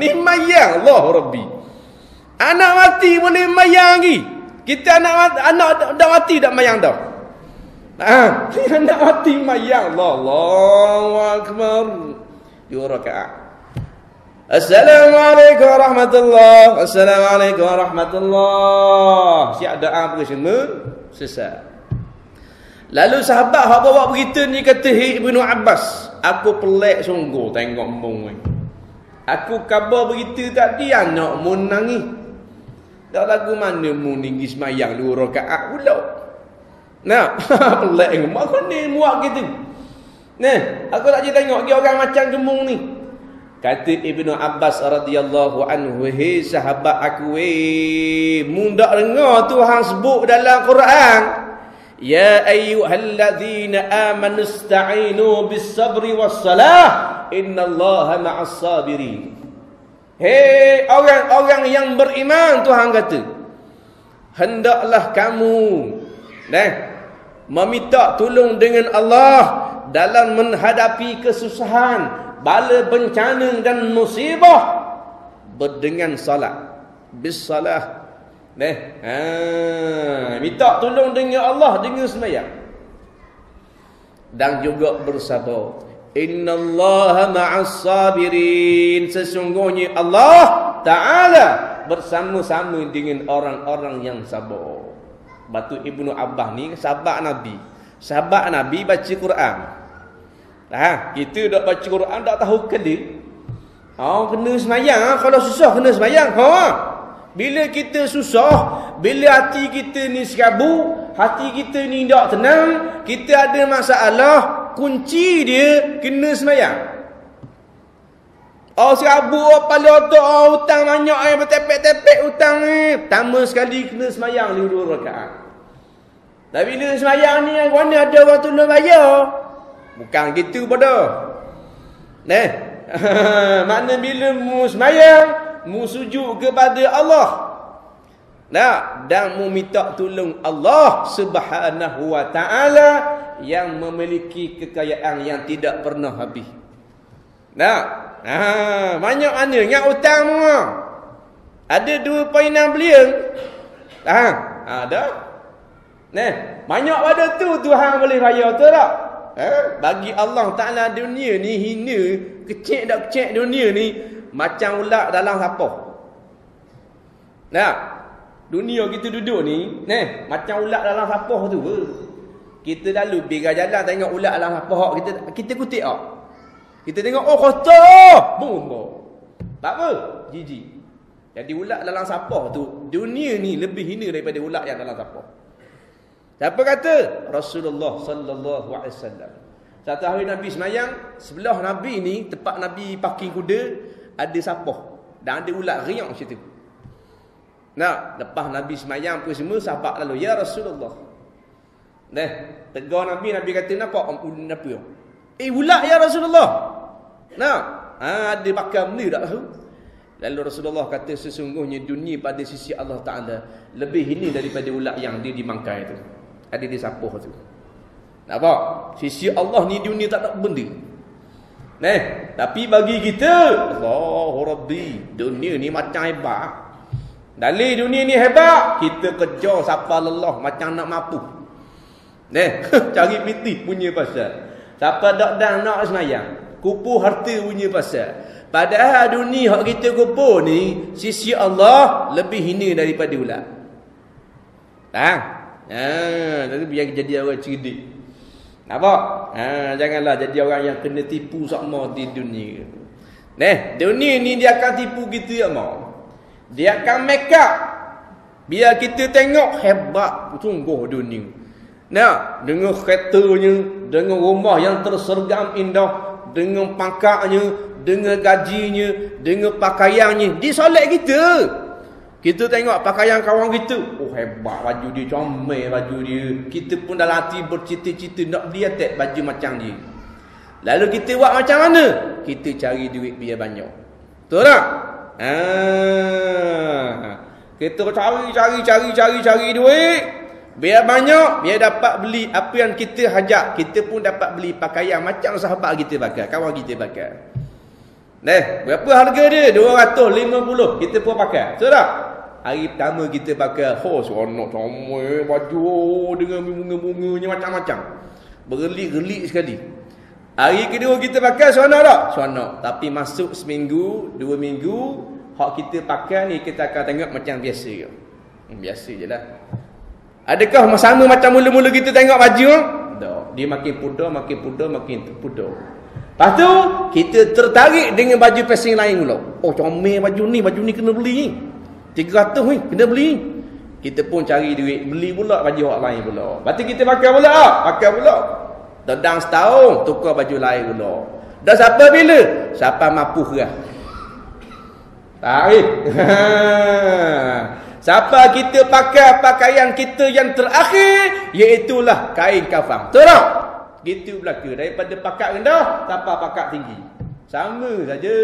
ni mayang Allah Rabbi. Anak mati boleh mayang lagi. Kita anak anak dah mati dah mayang dah. Ah, yang nak mati mayang. Allahu akbar. Dua rakaat. Assalamualaikum warahmatullahi Assalamualaikum warahmatullahi Siap doa pergi semua Selesai Lalu sahabat hak bawa berita ni kata Ibnu Abbas Aku pelik sungguh tengok ni Aku khabar berita tadi anak mu nangis Tak lagu mana mu tinggi semayang dua rakaat pula Nah, pelik mak kau ni muak gitu. Nah, aku tak jadi tengok dia orang macam gemung ni. Kata Ibnu Abbas radhiyallahu anhu, "Hei sahabat aku, weh, mundak dengar Tuhan sebut dalam Quran, Ya ayyuhalladzina amanu ista'inu bis-sabri was-salah, innallaha ma'as sabirin." Hei orang-orang yang beriman Tuhan kata, hendaklah kamu nah meminta tolong dengan Allah dalam menghadapi kesusahan, bala bencana dan musibah berdengan salat. Bisalah. Neh, ha, minta tolong dengan Allah dengan sembahyang. Dan juga bersabar. Innallaha ma'as sabirin. Sesungguhnya Allah Taala bersama-sama dengan orang-orang yang sabar. Batu Ibnu Abbas ni sahabat Nabi. Sahabat Nabi baca Quran. Ha, kita dak baca Quran dak tahu ke dia. Oh, kena semayang kalau susah kena semayang. Ha. Bila kita susah, bila hati kita ni serabu, hati kita ni tak tenang, kita ada masalah, kunci dia kena semayang. Oh serabu pala otak oh, hutang banyak eh bertepek-tepek hutang ni. Pertama sekali kena semayang dua rakaat. Dan bila semayang ni yang mana ada orang tolong bayar? Bukan gitu pada. Nah. Mana bila mu semayang, mu sujud kepada Allah. Nah, dan mu minta tolong Allah Subhanahu wa taala yang memiliki kekayaan yang tidak pernah habis. Nah, ha, banyak mana ingat hutang mu? Ada 2.6 bilion. Ha, ada. Nah, banyak pada tu Tuhan boleh raya tu tak? Eh, bagi Allah Taala dunia ni hina, kecil dak kecil dunia ni macam ulat dalam sapah. Nah, dunia kita duduk ni, nah, macam ulat dalam sapah tu. Kita lalu biar jalan tengok ulat dalam sapah kita kita kutip ah. Kita tengok oh kotor, bum. Tak apa, jijik. Jadi ulat dalam sapah tu, dunia ni lebih hina daripada ulat yang dalam sapah. Siapa kata? Rasulullah sallallahu alaihi wasallam. Satu hari Nabi semayang, sebelah Nabi ni, tempat Nabi parking kuda, ada sapah. Dan ada ulat riak macam tu. Nah, lepas Nabi semayang pun semua, sahabat lalu, Ya Rasulullah. Nah, tegur Nabi, Nabi kata, nampak apa? Eh, ulat ya Rasulullah. Nah, ha, ada bakal benda tak tahu. Lalu Rasulullah kata, sesungguhnya dunia pada sisi Allah Ta'ala, lebih ini daripada ulat yang dia dimangkai itu ada di sapuh tu. Nampak? Sisi Allah ni dunia tak nak benda. Nah, tapi bagi kita, Allahu Rabbi, dunia ni macam hebat. Dalil dunia ni hebat, kita kejar siapa lelah macam nak mampu. Nah, cari piti punya pasal. Siapa dak dan nak semayang, kupu harta punya pasal. Padahal dunia hak kita kupu ni, sisi Allah lebih hina daripada ulat. Ha? Ha, tapi biar jadi orang cerdik. Nampak? Ha, janganlah jadi orang yang kena tipu sama di dunia. Neh, dunia ni dia akan tipu kita ya mau. Dia akan make up. Biar kita tengok hebat sungguh dunia. Nah, dengan keretanya, dengan rumah yang tersergam indah, dengan pangkatnya, dengan gajinya, dengan pakaiannya, dia solat kita. Kita tengok pakaian kawan kita. Oh hebat baju dia. Comel baju dia. Kita pun dalam hati bercita-cita nak beli atas baju macam dia. Lalu kita buat macam mana? Kita cari duit biar banyak. Betul tak? Ah. Kita cari, cari, cari, cari, cari duit. Biar banyak. Biar dapat beli apa yang kita hajat. Kita pun dapat beli pakaian macam sahabat kita pakai. Kawan kita pakai. Nah, berapa harga dia? 250. Kita pun pakai. Betul tak? Hari pertama kita pakai hos seronok comel baju dengan bunga-bunganya macam-macam. Bergelik-gelik sekali. Hari kedua kita pakai seronok tak? Seronok. Tapi masuk seminggu, dua minggu, hak kita pakai ni kita akan tengok macam biasa ke. Hmm, biasa je lah. Adakah sama macam mula-mula kita tengok baju? Tak. Dia makin pudar, makin pudar, makin pudar. Lepas tu, kita tertarik dengan baju passing lain pula. Oh, comel baju ni, baju ni kena beli ni. 300 ni kena beli kita pun cari duit beli pula baju orang lain pula lepas tu kita pakai pula pakai pula tendang setahun tukar baju lain pula. Dah siapa bila? Siapa mampu lah tarik. Siapa kita pakai pakaian kita yang terakhir iaitulah kain kafan tak? Gitu belaka daripada pakat rendah sampai pakat tinggi. Sama saja.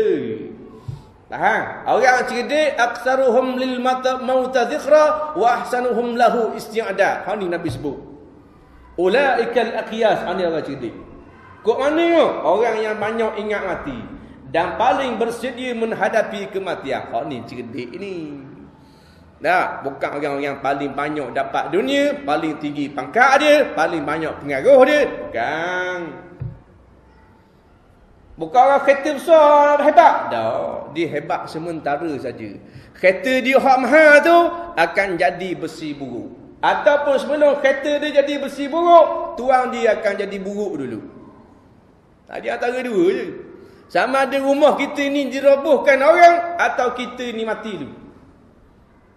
Faham? Orang cerdik aksaruhum lil mauta dhikra wa ahsanuhum lahu isti'ada. Ha ni Nabi sebut. Ulaikal aqyas ani orang cerdik. Kok mana? Orang yang banyak ingat mati dan paling bersedia menghadapi kematian. Ha ni cerdik ini. Nah, bukan orang yang paling banyak dapat dunia, paling tinggi pangkat dia, paling banyak pengaruh dia. Bukan. Bukan orang kereta besar hebat. Tak. Dia hebat sementara saja. Kereta dia hak mahal tu akan jadi besi buruk. Ataupun sebelum kereta dia jadi besi buruk, tuang dia akan jadi buruk dulu. Tadi antara dua je. Sama ada rumah kita ni dirobohkan orang atau kita ni mati dulu.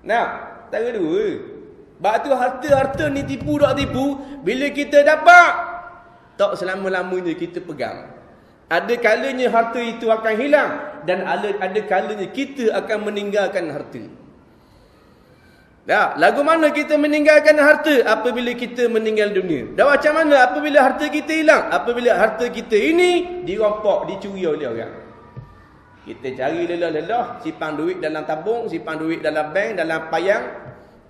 Nah, antara dua. Sebab tu harta-harta ni tipu tak tipu, bila kita dapat, tak selama-lamanya kita pegang. Ada kalanya harta itu akan hilang dan ada kalanya kita akan meninggalkan harta. Ya, lagu mana kita meninggalkan harta apabila kita meninggal dunia? Dan macam mana apabila harta kita hilang? Apabila harta kita ini dirampok, dicuri oleh orang. Kita cari lelah-lelah, simpan duit dalam tabung, simpan duit dalam bank, dalam payang,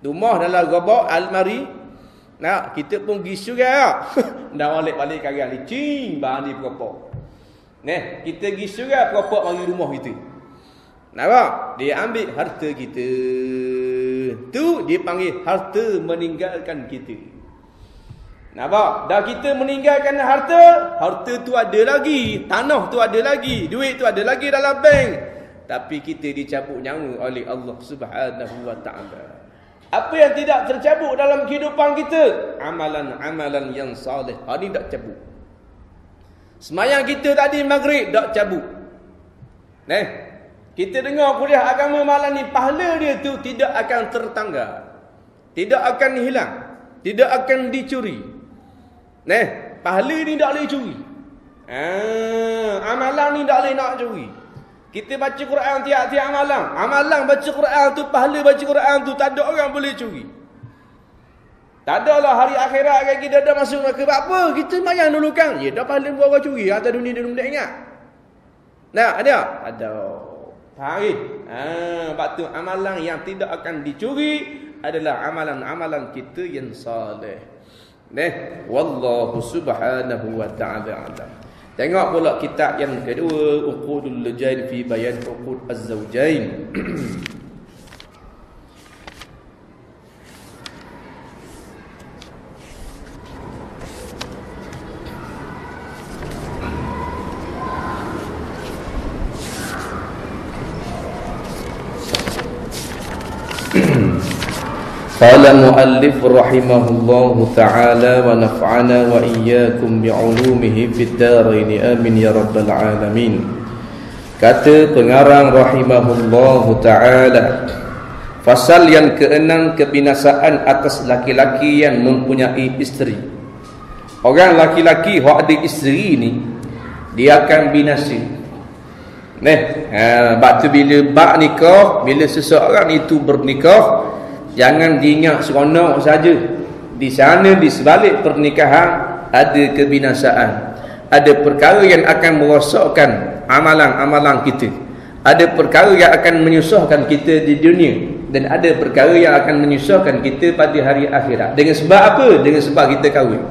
rumah dalam gobok, almari. Nah, kita pun gisu kan. Dah balik-balik kaya licin, bahan di peropok. Neh, kita pergi surat perapak mari rumah kita. Nampak? Dia ambil harta kita. Tu dia panggil harta meninggalkan kita. Nampak? Dah kita meninggalkan harta, harta tu ada lagi, tanah tu ada lagi, duit tu ada lagi dalam bank. Tapi kita dicabut nyawa oleh Allah Subhanahu wa taala. Apa yang tidak tercabut dalam kehidupan kita? Amalan-amalan yang saleh. Ha ni tak cabut. Semayang kita tadi maghrib tak cabut. Neh. Kita dengar kuliah agama malam ni pahala dia tu tidak akan tertangga. Tidak akan hilang. Tidak akan dicuri. Neh, pahala ni tak boleh curi. Ah, amalan ni tak boleh nak curi. Kita baca Quran tiap-tiap malam. Amalan baca Quran tu pahala baca Quran tu tak ada orang boleh curi. Tak adalah hari akhirat kan kita dah masuk neraka. Apa? Kita mayang dulu kan. Ya dah pahala buat orang curi. Atas dunia dia boleh ingat. Nah, ada? Ada. Faham Ha, sebab tu amalan yang tidak akan dicuri adalah amalan-amalan kita yang saleh. Neh, wallahu subhanahu wa ta'ala alam. Tengok pula kitab yang kedua, Uqudul Lujain fi Bayan Uqud Az-Zawjain. قال مؤلف رحمه الله تعالى ونفعنا وإياكم بعلومه في الدارين آمين يا رب العالمين kata pengarang rahimahullah ta'ala Fasal yang keenam kebinasaan atas laki-laki yang mempunyai isteri Orang laki-laki yang ada isteri ni Dia akan binasa Nih, ha, bak tu bila bak nikah Bila seseorang itu bernikah Jangan diingat seronok saja. Di sana di sebalik pernikahan ada kebinasaan. Ada perkara yang akan merosakkan amalan-amalan kita. Ada perkara yang akan menyusahkan kita di dunia dan ada perkara yang akan menyusahkan kita pada hari akhirat. Dengan sebab apa? Dengan sebab kita kahwin.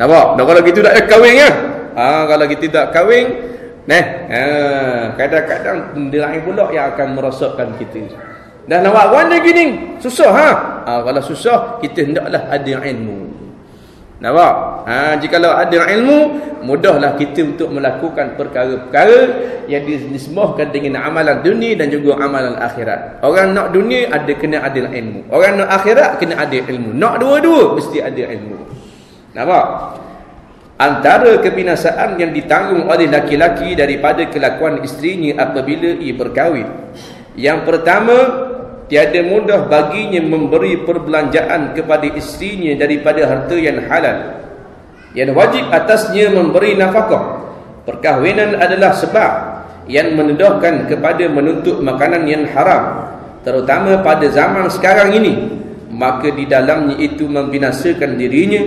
Nampak? Dan kalau kita tak kahwin ya? Ha, kalau kita tak kahwin, nah, ha, kadang-kadang benda lain pula yang akan merosakkan kita. Dan nak buat mana gini? Susah ha? ha? Kalau susah, kita hendaklah ada ilmu. Nampak? Ha, jika ada ilmu, mudahlah kita untuk melakukan perkara-perkara yang disembahkan dengan amalan dunia dan juga amalan akhirat. Orang nak dunia, ada kena ada ilmu. Orang nak akhirat, kena ada ilmu. Nak dua-dua, mesti ada ilmu. Nampak? Antara kebinasaan yang ditanggung oleh laki-laki daripada kelakuan isterinya apabila ia berkahwin. Yang pertama, tiada mudah baginya memberi perbelanjaan kepada isterinya daripada harta yang halal yang wajib atasnya memberi nafkah. Perkahwinan adalah sebab yang menedahkan kepada menuntut makanan yang haram terutama pada zaman sekarang ini. Maka di dalamnya itu membinasakan dirinya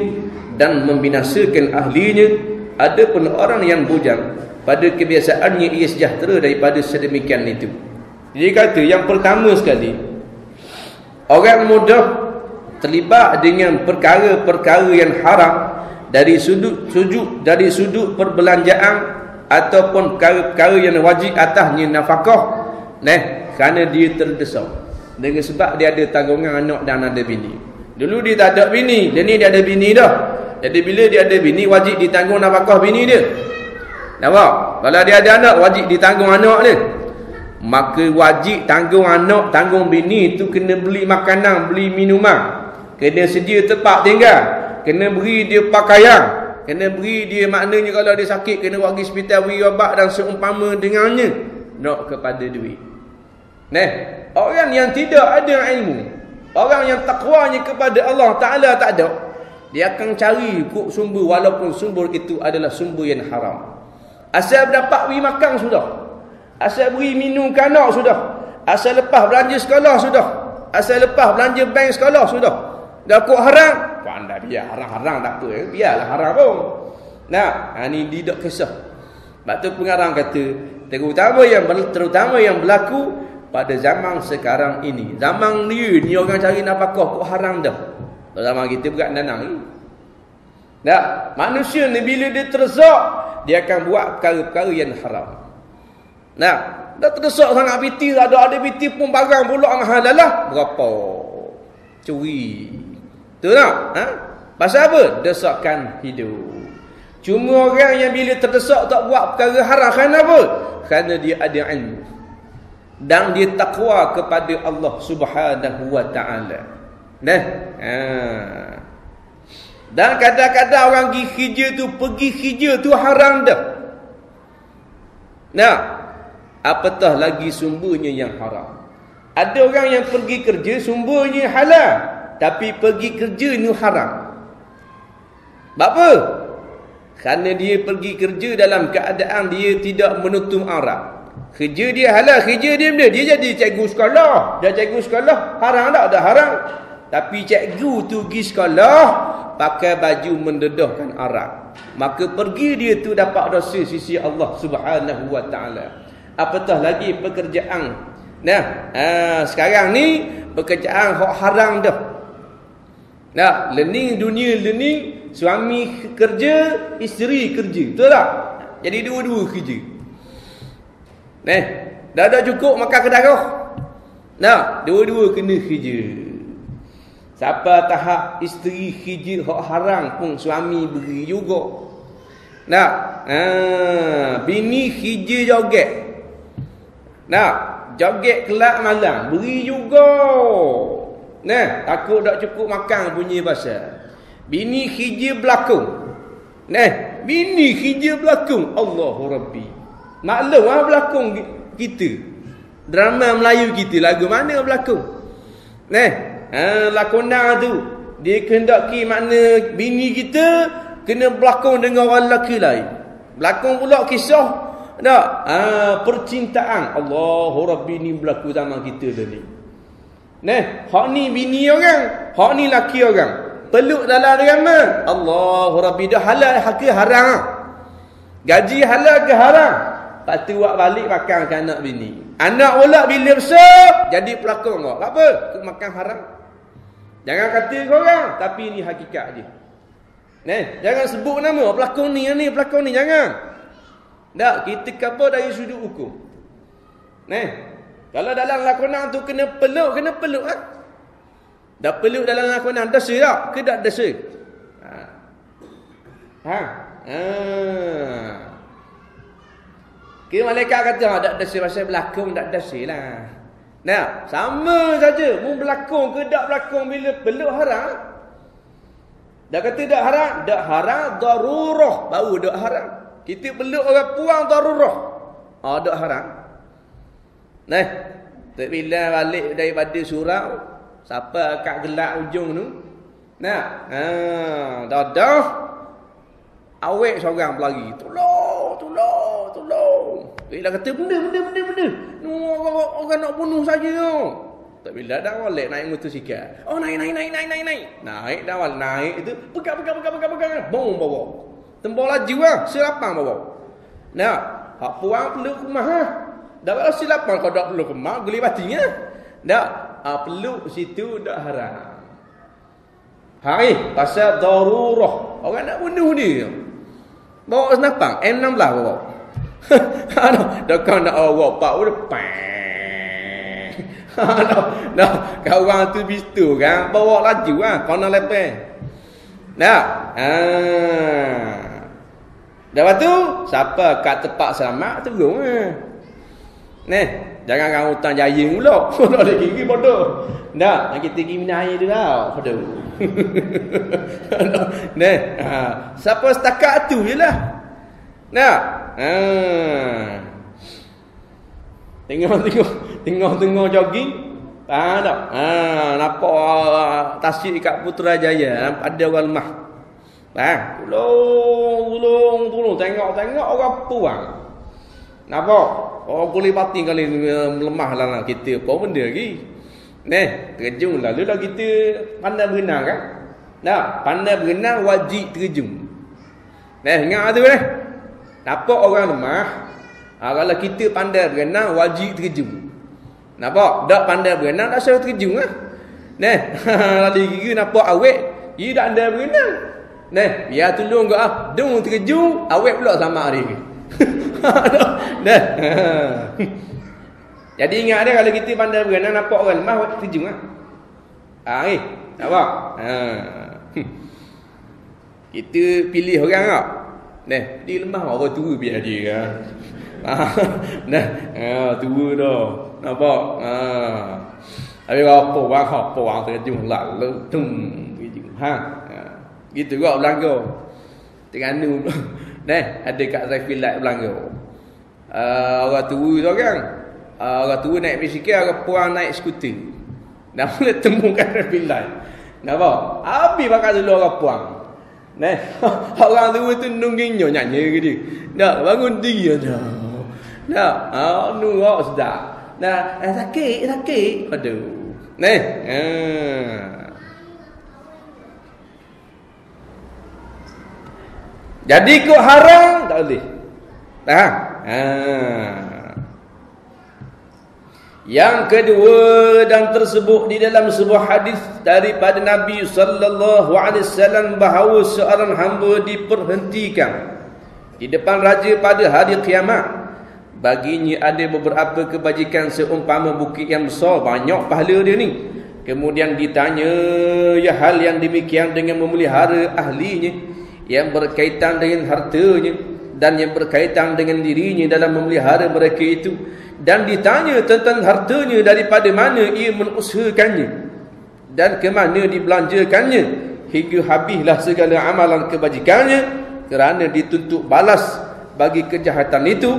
dan membinasakan ahlinya. Ada pun orang yang bujang pada kebiasaannya ia sejahtera daripada sedemikian itu. Jadi kata yang pertama sekali Orang mudah terlibat dengan perkara-perkara yang haram dari sudut sudut dari sudut perbelanjaan ataupun perkara-perkara yang wajib atasnya nafkah. Nah kerana dia terdesak. Dengan sebab dia ada tanggungan anak dan ada bini. Dulu dia tak ada bini dia ni dia ada bini dah. Jadi bila dia ada bini wajib ditanggung nafkah bini dia. Nampak? Kalau dia ada anak wajib ditanggung anak dia maka wajib tanggung anak tanggung bini tu kena beli makanan beli minuman. Kena sedia tempat tinggal. Kena beri dia pakaian. Kena beri dia maknanya kalau dia sakit kena pergi hospital beri obat dan seumpama dengannya. Nak kepada duit. Nah orang yang tidak ada ilmu orang yang takwanya kepada Allah Taala tak ada dia akan cari kok sumber walaupun sumber itu adalah sumber yang haram. Asal dapat beri makan sudah Asal beri minum kanak sudah. Asal lepas belanja sekolah sudah. Asal lepas belanja bank sekolah sudah. Dah kok haram? Pandai biar haram-haram tak apa. Eh. Biarlah haram pun. Nah, ha, ni tidak kisah. Sebab tu pengarang kata, terutama yang terutama yang berlaku pada zaman sekarang ini. Zaman ni, ni orang cari nafkah kok haram dah. Zaman kita bukan nanang ni. Nah, manusia ni bila dia tersak, dia akan buat perkara-perkara yang haram. Nah, dah terdesak sangat piti ada ada piti pun barang pula mahal lah. Berapa? Curi. Tu tak? Ha? Pasal apa? Desakan hidup. Cuma orang yang bila terdesak tak buat perkara haram kerana apa? Kerana dia ada ilmu. Dan dia takwa kepada Allah Subhanahu wa taala. Nah. Ha. Dan kadang-kadang orang pergi kerja tu pergi kerja tu haram dah. Nah, apatah lagi sumbernya yang haram. Ada orang yang pergi kerja sumbernya halal, tapi pergi kerja ni haram. Sebab apa? Kerana dia pergi kerja dalam keadaan dia tidak menutup aurat. Kerja dia halal, kerja dia benda. Dia jadi cikgu sekolah. Dia cikgu sekolah, haram tak? Dah haram. Tapi cikgu tu pergi sekolah, pakai baju mendedahkan aurat. Maka pergi dia tu dapat dosa sisi Allah subhanahu wa ta'ala apatah lagi pekerjaan? Nah ha, sekarang ni pekerjaan hak haram dah. Nah learning dunia learning suami kerja isteri kerja. Betul tak? Jadi dua-dua kerja. Nah dah dah cukup makan ke darah nah dua-dua kena kerja. Siapa tahap isteri kerja hak haram pun suami beri juga. Nah ha, bini kerja joget Nah, joget kelak malam, beri juga. Nah, takut tak cukup makan bunyi bahasa. Bini khija berlakon. Nah, bini khija berlakon. Allahu Rabbi. Maklum ah berlakon kita. Drama Melayu kita lagu mana berlakon? Nah, ha, lakonan tu dia kendaki makna bini kita kena berlakon dengan orang lelaki lain. Berlakon pula kisah tak? Ha, percintaan. Allahu Rabbi ni berlaku zaman kita dah ni. Nah, hak ni bini orang, hak ni laki orang. Peluk dalam agama. Allahu Rabbi dah halal hak haram. Gaji halal ke haram? Lepas tu buat balik makan ke anak bini. Anak pula bila besar, jadi pelakon kau. Tak apa? Makan haram. Jangan kata korang. Tapi ni hakikat dia. Nah, jangan sebut nama pelakon ni, ni pelakon ni. Jangan. Tak, kita cover dari sudut hukum. Nah. Kalau dalam lakonan tu kena peluk, kena peluk ah. Dah peluk dalam lakonan dosa tak? Ke tak dosa? Ha. Ha. ha. Kira malaikat kata ha, tak dosa pasal berlakon tak dosa lah. Nah, sama saja. Mu berlakon ke tak berlakon bila peluk haram? Dah kata tak haram? Tak haram, darurah. Baru tak haram. Kita peluk orang puang darurah. Ah, tak haram. Nah, tak bila balik daripada surau, siapa kat gelak ujung tu? Nah, ha, dah dah. Awek seorang pelari. Tolong, tolong, tolong. Bila kata benda, benda, benda, benda. No, orang, orang nak bunuh saja tu. Tak bila dah walek naik motosikal. Oh naik naik naik naik naik naik. Naik dah wal naik itu pegang pegang pegang pegang pegang. Bom bawa. Tembok laju ah, silapang bawa. Nah, hak puang peluk rumah ha. Dah kalau silapang kau dak peluk rumah geli batinya. Dak, ah peluk situ dak haram. Hai, pasal darurah. Orang nak bunuh dia. Bawa senapang M16 bawa. Aduh, dah kau nak bawa pak udah pang. Aduh, dah kau orang tu bistu kan bawa laju ah, kau lepas. Nah, ah. Dah tu, siapa kat tempat selamat turun ah. Neh, jangan kau hutang jaya pula. Dah ada gigi bodoh. Dah, nak kita pergi minum air dulu tau. Aduh. Neh, ha. siapa setakat tu je lah. Nah, ha. Tengok-tengok, tengok-tengok jogging. Ah, tak. Ha, nampak uh, tasik kat Putrajaya, ada orang lemah. Ha, tolong, tolong, tolong tengok-tengok orang puang. Nampak? Oh, boleh batin kali melemah lah, lah kita. Apa benda lagi? Neh, terjun lalu dah kita pandai berenang kan? Nah, pandai berenang wajib terjun. Neh, ingat tu neh. Nampak orang lemah, ha, kalau kita pandai berenang wajib terjun. Nampak? Tak pandai berenang tak suruh terjun ah. Neh, lalu gigi nampak awet, dia tak pandai berenang. Neh, biar tolong kau ah. Dung terjun, awet pula sama ni. Neh. Jadi ingat dia kalau kita pandai berenang nampak orang lemah buat terjun ah. Ah, eh. Nampak? Ha. Kita pilih orang tak? Nah, dia lemah orang tua biar dia kan. nah, ha, tua dah. Nampak? Ha. Habis apa orang apa orang terjun lalu tum terjun. Ha. Gitu juga Belanggo. Terengganu. Nah, ada kat Zaifil Light Belanggo. Uh, orang tua tu kan. Uh, orang tua naik bisikal, orang puan naik skuter. Dah mula temukan Zaifil Light. Nampak? Habis bakal dulu orang puan. Nah, orang tua tu nungguinyo nyanyi ke dia. Nak bangun dia dah. Nak, ah nu awak sedap. Nah, eh, sakit, sakit. Aduh. Nah, ah. Jadi kau haram tak boleh. Faham? Ha. Yang kedua dan tersebut di dalam sebuah hadis daripada Nabi sallallahu alaihi wasallam bahawa seorang hamba diperhentikan di depan raja pada hari kiamat. Baginya ada beberapa kebajikan seumpama bukit yang besar, banyak pahala dia ni. Kemudian ditanya ya hal yang demikian dengan memelihara ahlinya yang berkaitan dengan hartanya dan yang berkaitan dengan dirinya dalam memelihara mereka itu. Dan ditanya tentang hartanya daripada mana ia mengusahakannya dan ke mana dibelanjakannya. Hingga habislah segala amalan kebajikannya kerana dituntut balas bagi kejahatan itu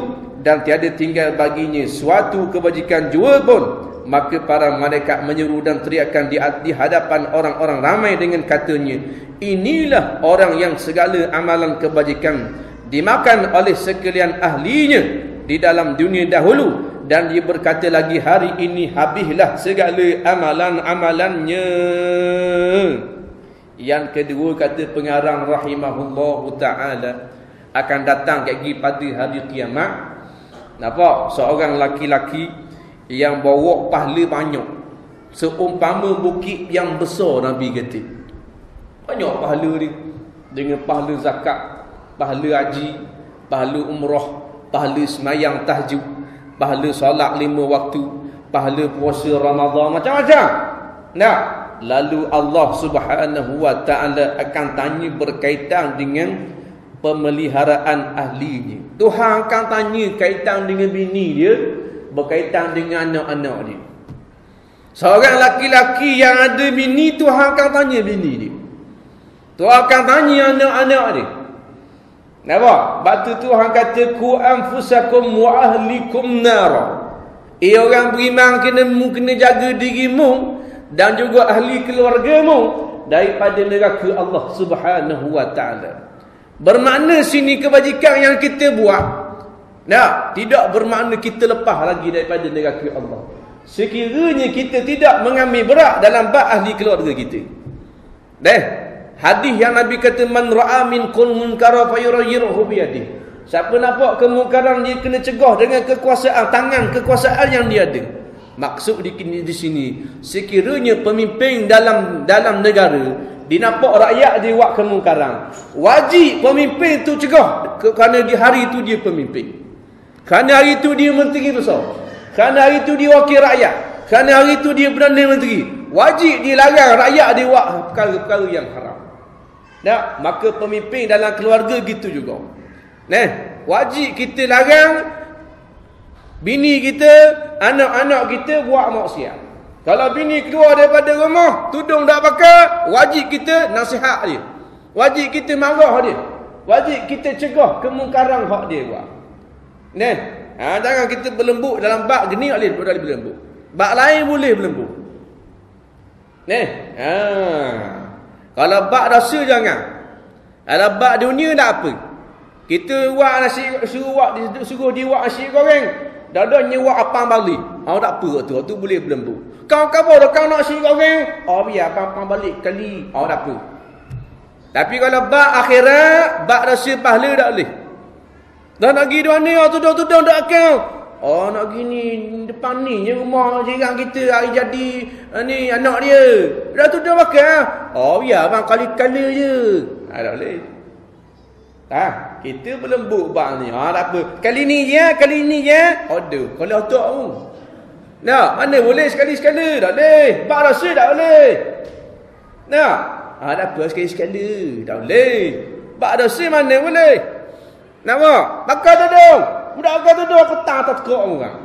dan tiada tinggal baginya suatu kebajikan jua pun maka para malaikat menyeru dan teriakan di, di hadapan orang-orang ramai dengan katanya inilah orang yang segala amalan kebajikan dimakan oleh sekalian ahlinya di dalam dunia dahulu. Dan dia berkata lagi hari ini habislah segala amalan-amalannya. Yang kedua kata pengarang rahimahullahu taala akan datang lagi pada hari kiamat. Nampak? Seorang laki-laki yang bawa pahala banyak. Seumpama bukit yang besar Nabi kata. Banyak pahala dia. Dengan pahala zakat, pahala haji, pahala umrah, pahala semayang tahajud, pahala solat lima waktu, pahala puasa Ramadan macam-macam. Nah, lalu Allah Subhanahu wa taala akan tanya berkaitan dengan pemeliharaan ahlinya. Tuhan akan tanya kaitan dengan bini dia, berkaitan dengan anak-anak dia. Seorang laki-laki yang ada bini, Tuhan akan tanya bini dia. Tuhan akan tanya anak-anak dia. Kenapa? Sebab tu Tuhan kata ku anfusakum wa ahlikum nara. Eh orang beriman kena mu kena jaga dirimu dan juga ahli keluargamu daripada neraka Allah Subhanahu wa taala. Bermakna sini kebajikan yang kita buat nah, tidak bermakna kita lepas lagi daripada neraka Allah. Sekiranya kita tidak mengambil berat dalam bab ahli keluarga kita. Deh, Hadis yang Nabi kata man ra'a minkum munkara fayurayyiruhu bi yadihi. Siapa nampak kemungkaran dia kena cegah dengan kekuasaan tangan kekuasaan yang dia ada. Maksud di, di sini sekiranya pemimpin dalam dalam negara dinampak rakyat dia buat kemungkaran. Wajib pemimpin tu cegah kerana di hari itu dia pemimpin. Kerana hari itu dia menteri besar. Kerana hari itu dia wakil rakyat. Kerana hari itu dia Perdana Menteri. Wajib dia larang rakyat dia buat perkara-perkara yang haram. Tak? Maka pemimpin dalam keluarga gitu juga. Nah, wajib kita larang bini kita, anak-anak kita buat maksiat. Kalau bini keluar daripada rumah, tudung tak pakai, wajib kita nasihat dia. Wajib kita marah dia. Wajib kita cegah kemungkaran hak dia buat. Nah, ha, jangan kita berlembut dalam bak geni boleh boleh berlembut. Bak lain boleh berlembut. Nah, ha. Kalau bak rasa jangan. Kalau bak dunia tak apa. Kita buat nasi suruh buat suruh dia buat nasi goreng. Dada nyewa apang balik. Oh tak apa tu, tu boleh berlembu. Kau kau dah kau nak nasi goreng? Oh biar apang balik kali. Oh tak apa. Tapi kalau bak akhirat, bak rasa pahala tak boleh. Dah nak pergi dua ni, oh tudung-tudung tak kau. Oh nak gini depan ni je rumah jiran kita hari jadi uh, ni anak dia. Dah tu dah makan. Oh ya bang kali-kali je. Ha tak boleh. Ha, kita berlembut bang ni. Ha tak apa. Kali ni je, kali ni je. Aduh, kalau otak tu. Nah, mana boleh sekali-sekala? Tak boleh. Bak rasa tak boleh. Nah, ha tak apa sekali-sekala. Tak boleh. Bak rasa mana boleh? Nama, bakar tudung. Budak kata tu aku tak tak tekuk orang.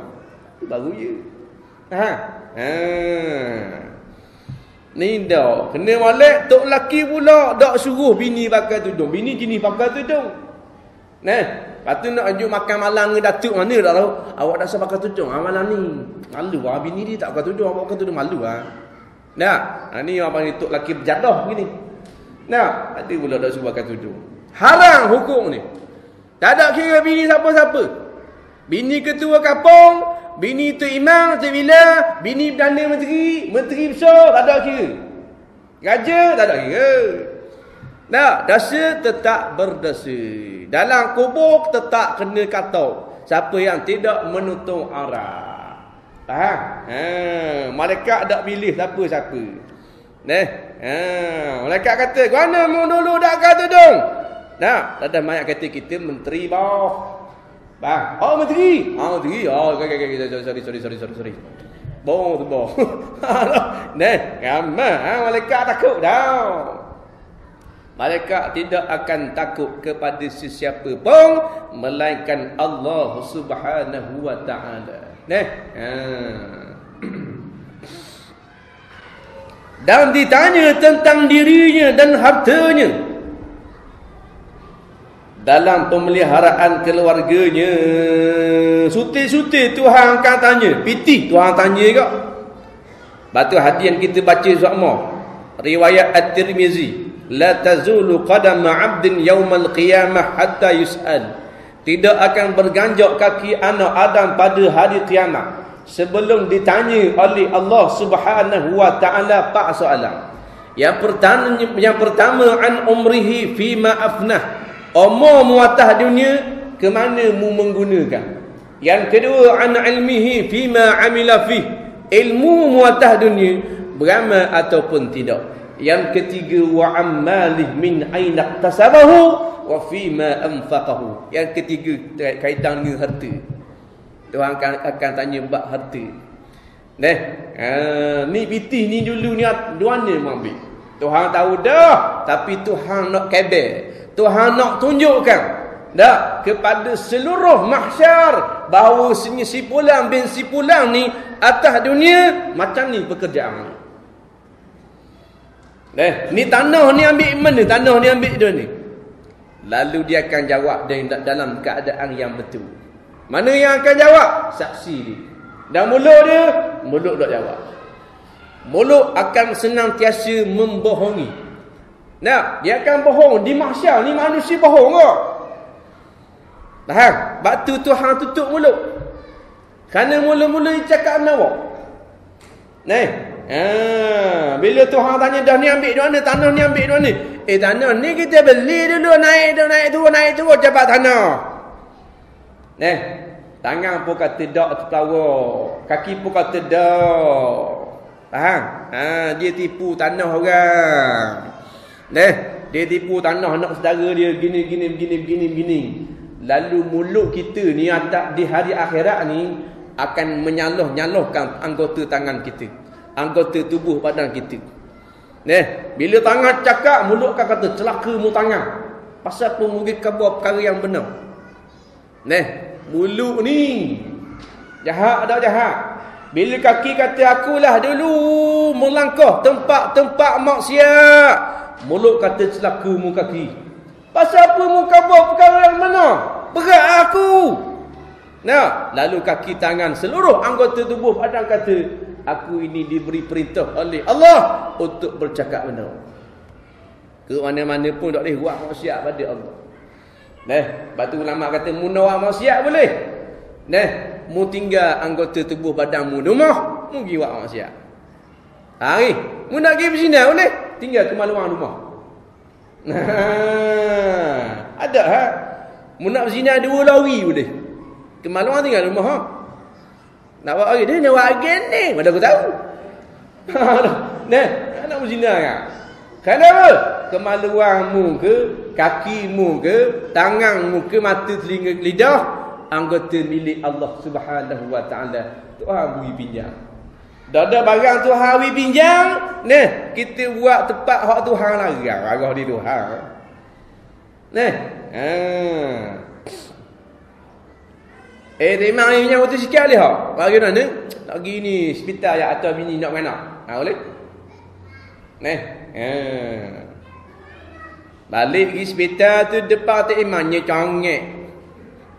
Baru je. Ha. Ha. Ni dah. Kena molek tok laki pula dak suruh bini pakai tudung. Bini kini pakai tudung. Nah, lepas nak ajak makan malam dengan datuk mana tak tahu. Awak dah pakai tudung ha, malam ni. Malu ah bini dia tak pakai tudung, awak pakai tudung malu ah. Nah, ha, ni orang panggil tok laki berjadah begini. Nah, ada pula dak suruh pakai tudung. Haram hukum ni. Tak ada kira bini siapa-siapa. Bini ketua kapong, bini tu imam, tu bila, bini perdana menteri, menteri besar, tak ada kira. Raja, tak ada kira. Tak, dasa tetap berdasa. Dalam kubur tetap kena kata. Siapa yang tidak menutup arah. Faham? Ha, malaikat tak pilih siapa-siapa. Nah, ha, malaikat kata, "Mana mu dulu dak kata dong?" Nah, ada mayat kata kita menteri bawah. Bang, oh menteri. Ah oh, menteri. Oh, okey okey okey sorry sorry sorry sorry sorry. Bong tu bong. Nah, ramai ha malaikat takut dah. Malaikat tidak akan takut kepada sesiapa pun melainkan Allah Subhanahu wa taala. Nah. Ha. Dan ditanya tentang dirinya dan hartanya dalam pemeliharaan keluarganya. Suti-suti Tuhan akan tanya. Piti Tuhan tanya juga batu hadis yang kita baca sama riwayat at-tirmizi. La tazulu qadam 'abdin yaumal qiyamah hatta yus'al. Tidak akan berganjak kaki anak Adam pada hari kiamat sebelum ditanya oleh Allah Subhanahu wa taala empat soalan. Yang pertama yang pertama an umrihi fima afnah Umur mu atas dunia ke mana mu menggunakan? Yang kedua an ilmihi fima amila fi. Ilmu mu atas dunia beramal ataupun tidak. Yang ketiga wa ammalih min aina tasabahu wa fima anfaqahu. Yang ketiga kaitan dengan harta. Tuhan akan, akan tanya bab harta. Neh, uh, ni pitih ni dulu ni dua ni ambil. Tuhan tahu dah, tapi Tuhan nak kebel. Tuhan nak tunjukkan dah kepada seluruh mahsyar bahawa sini si pulang bin si pulang ni atas dunia macam ni pekerjaan. Neh, ni tanah ni ambil mana? Tanah ni ambil dia ni. Lalu dia akan jawab dalam keadaan yang betul. Mana yang akan jawab? Saksi dia. Dan mulut dia, mulut tak jawab. Mulut akan senantiasa membohongi. Nah, dia akan bohong di mahsyar ni manusia bohong ke? Tahan, batu Tuhan tutup mulut. Kerana mula-mula dia cakap dengan awak. Nah, ha, bila Tuhan tanya dah ni ambil di mana? Tanah ni ambil di mana? Eh tanah ni kita beli dulu naik tu naik tu naik tu cepat tanah. Nah, Tangan pun kata dak tertawa. Kaki pun kata dak. Faham? Ha, dia tipu tanah orang. Neh, dia tipu tanah anak saudara dia gini gini gini gini gini. Lalu mulut kita ni atak di hari akhirat ni akan menyaloh-nyalohkan anggota tangan kita. Anggota tubuh badan kita. Neh, bila tangan cakap mulut kan kata celaka mu tangan. Pasal pun mungkin kau perkara yang benar. Neh, Mulut ni jahat ada jahat. Bila kaki kata akulah dulu melangkah tempat-tempat maksiat. Mulut kata celaka mu kaki. Pasal apa mu buat perkara yang mana? Berat aku. Nah, lalu kaki tangan seluruh anggota tubuh badan kata, aku ini diberi perintah oleh Allah untuk bercakap benar. Ke mana-mana pun tak boleh buat maksiat pada Allah. Neh, batu ulama kata munawah maksiat boleh. Neh, mu tinggal anggota tubuh badanmu rumah, mu pergi buat maksiat. Ha ni, mu nak pergi sini boleh, tinggal ke maluang rumah. Nah, ada ha. Mu nak berzina dua lari boleh. Ke maluang tinggal rumah ha. Nak buat lagi dia nak buat again ni, mana aku tahu. Neh, nak berzina kan? Kenapa? Kemaluanmu ke, kakimu ke, tanganmu ke, mata, telinga, lidah, anggota milik Allah Subhanahu Wa Taala. Tuhan beri pinjam. Dah ada barang Tuhan beri pinjam, nah, kita buat tempat hak Tuhan larang, arah di Tuhan. Nah. Ha. Eh, terima ni pinjam betul sikit boleh tak? Bagaimana? Nak pergi ni, hospital yang atas bini nak mana? Ha, boleh? Nah. Ha. Balik pergi hospital tu depan tak imamnya congek.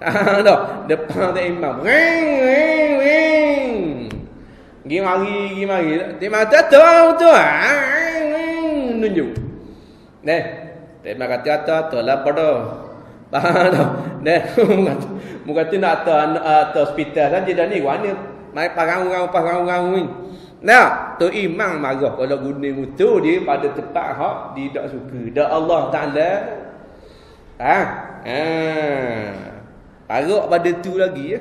Dah, depan tak imam. Ring ring ring. Gi mari, gi mari. Di mata tu tu. Nunjuk. Neh. Tak nak kata tu lah pada. Dah. Neh. Muka tu nak atas atas hospital saja dah ni. Mana mai parang-parang parang-parang ni. Nah, tu imam marah kalau guna mutu dia pada tempat hak dia tak suka. Dak Allah Taala. Ha? Ha. Parok pada tu lagi ya.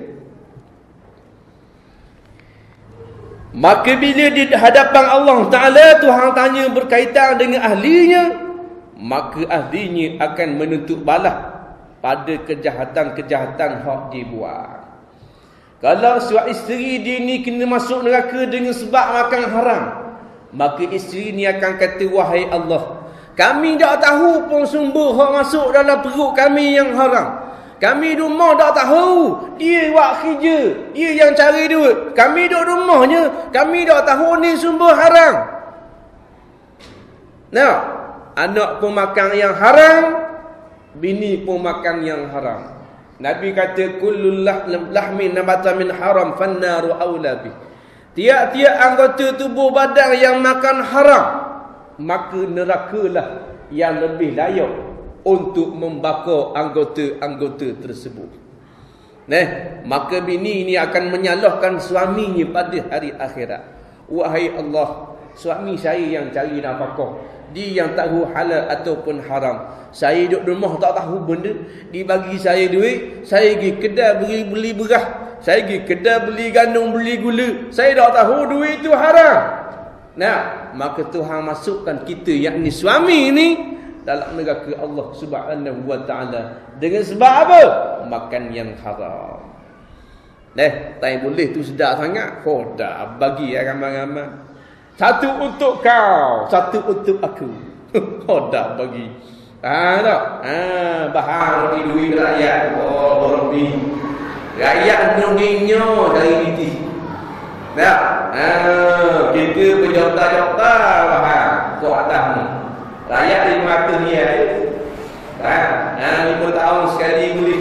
Maka bila di hadapan Allah Taala Tuhan tanya berkaitan dengan ahlinya, maka ahlinya akan menuntut balas pada kejahatan-kejahatan hak dia buat. Kalau suami isteri dia ni kena masuk neraka dengan sebab makan haram. Maka isteri ni akan kata, Wahai Allah. Kami tak tahu pun sumber yang masuk dalam perut kami yang haram. Kami rumah tak tahu. Dia buat kerja. Dia yang cari duit. Kami duduk rumahnya. Kami tak tahu ni sumber haram. Nah, anak pun makan yang haram. Bini pun makan yang haram. Nabi kata kullul lahmi nabata min haram fannaru aula bi. Tiap-tiap anggota tubuh badan yang makan haram maka nerakalah yang lebih layak untuk membakar anggota-anggota tersebut. Nah, maka bini ini akan menyalahkan suaminya pada hari akhirat. Wahai Allah, suami saya yang cari nafkah dia yang tahu halal ataupun haram. Saya duduk rumah tak tahu benda. Dia bagi saya duit. Saya pergi kedai beli, beli berah. Saya pergi kedai beli gandum, beli gula. Saya tak tahu duit itu haram. Nah, maka Tuhan masukkan kita yakni suami ini dalam neraka Allah Subhanahu wa taala dengan sebab apa? Makan yang haram. Deh, tak boleh tu sedap sangat. Oh, dah bagi ya ramai-ramai. Satu untuk kau, satu untuk aku. oh, dah bagi. Ah, tak? Ah, bahan di duit rakyat. Oh, Rabbi. Rakyat nunginyo dari ini. Tak? Ah, kita berjota-jota bahan. Kau atas ni. Rakyat lima ratus ni ya. Tak? Ah, lima tahun sekali boleh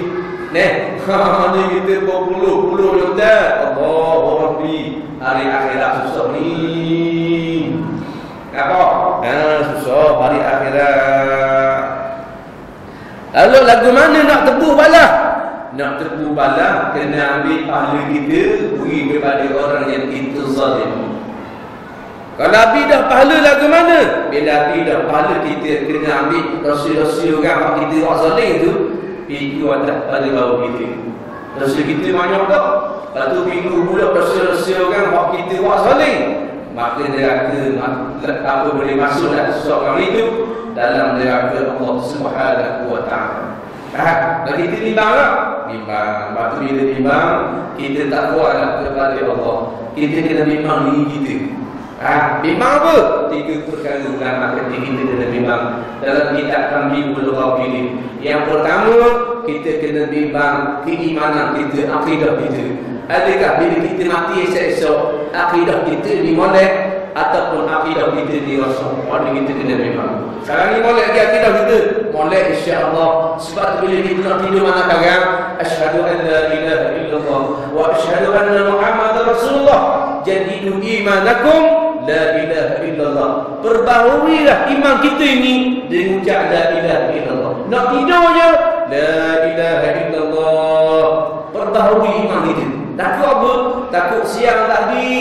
Nih, ni kita berpuluh-puluh juta. Allah Rabbi. Hari akhirat susah ni. Apa? Ha, susah hari akhirat. Lalu lagu mana nak tebuh balah? Nak tebuh balah kena ambil pahala kita beri kepada orang yang kita zalim. Kalau Nabi dah pahala lagu mana? Bila Nabi dah pahala kita kena ambil rasul-rasul orang kita orang zalim tu itu adalah pada bawah kita Rasul kita banyak tak Lepas tu minggu pula rasul-rasul kan Buat kita buat saling Maka neraka Apa boleh masuk dalam seseorang itu Dalam neraka Allah subhanahu wa ta'ala Ha, dan kita bimbang tak? Bimbang. Lepas tu bila bimbang, kita tak kuat kepada Allah. Kita kena bimbang diri kita. Ha, bimbang apa? Tiga perkara dalam hati kita kena bimbang. Dalam kitab kami Ulurah ini Yang pertama Kita kena bimbang keimanan kita Akidah kita. Adakah bila kita mati esok-esok Akidah kita di molek Ataupun akidah kita di rasa Pada kita kena bimbang. Sekarang ni molek lagi akidah kita. Molek insyaAllah. Sebab bila kita nak tidur mana kagam Ashadu an la ilaha illallah Wa ashadu anna Muhammad Rasulullah. Jadidu imanakum La ilaha illallah. Perbaharuilah iman kita ini Dengan ucap La ilaha illallah. Nak tidurnya La ilaha illallah. Perbaharui iman kita. Takut apa? Takut siang tadi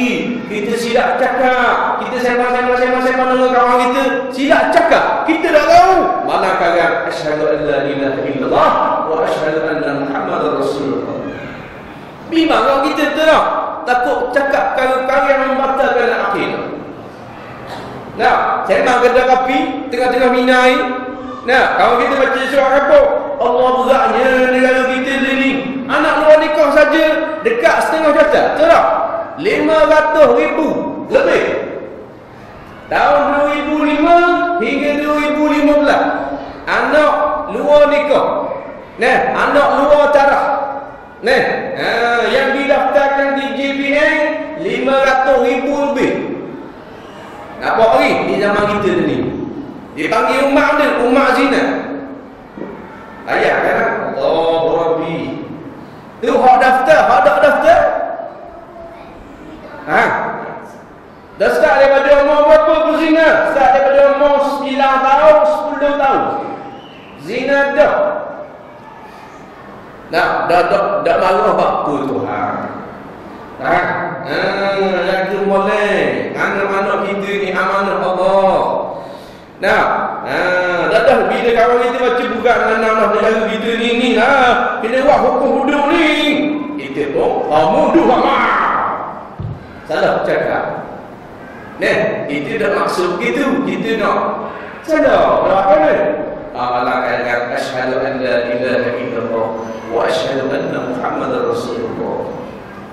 Kita silap cakap. Kita sembang-sembang-sembang dengan kawan kita Silap cakap. Kita dah tahu. Mana kagak Asyhadu an la ilaha illallah Wa asyhadu anna Muhammad Rasulullah. Bimbang kalau kita tak? Takut cakap kali-kali yang membatalkan akidah. Nah, sembang kedai kopi tengah-tengah minai. Nah, kalau kita baca surah apa? Allah beratnya negara kita ni. Anak luar nikah saja dekat setengah juta. Betul tak? 500 ribu lebih. Tahun 2005 hingga 2015. Anak luar nikah. Nah, anak luar taraf. Nah, ha, yang didaftarkan di JPN 500 ribu lebih. Apa lagi di zaman kita ni? Dipanggil umat dia, umat zina. Ayah kan? Allah Rabbi. Tu hak daftar, hak tak daftar. Ha? Dah start daripada umur berapa berzina? Start daripada umur 9 tahun, 10 tahun. Zina dah. Dah, dah, dah, dah marah apa Tuhan. Ha? Ha, lagi boleh. Anak-anak kita ni amanah Allah. Nah, ha, dah dah bila kawan kita baca buka anak negara kita ni ni lah. Kena buat hukum hudud ni. Kita pun kamu dua mah. Salah cakap. Nah, itu dah maksud gitu. Kita nak salah. Dah apa ni? Allah kata asyhadu an la ilaha illallah wa asyhadu anna muhammadar rasulullah.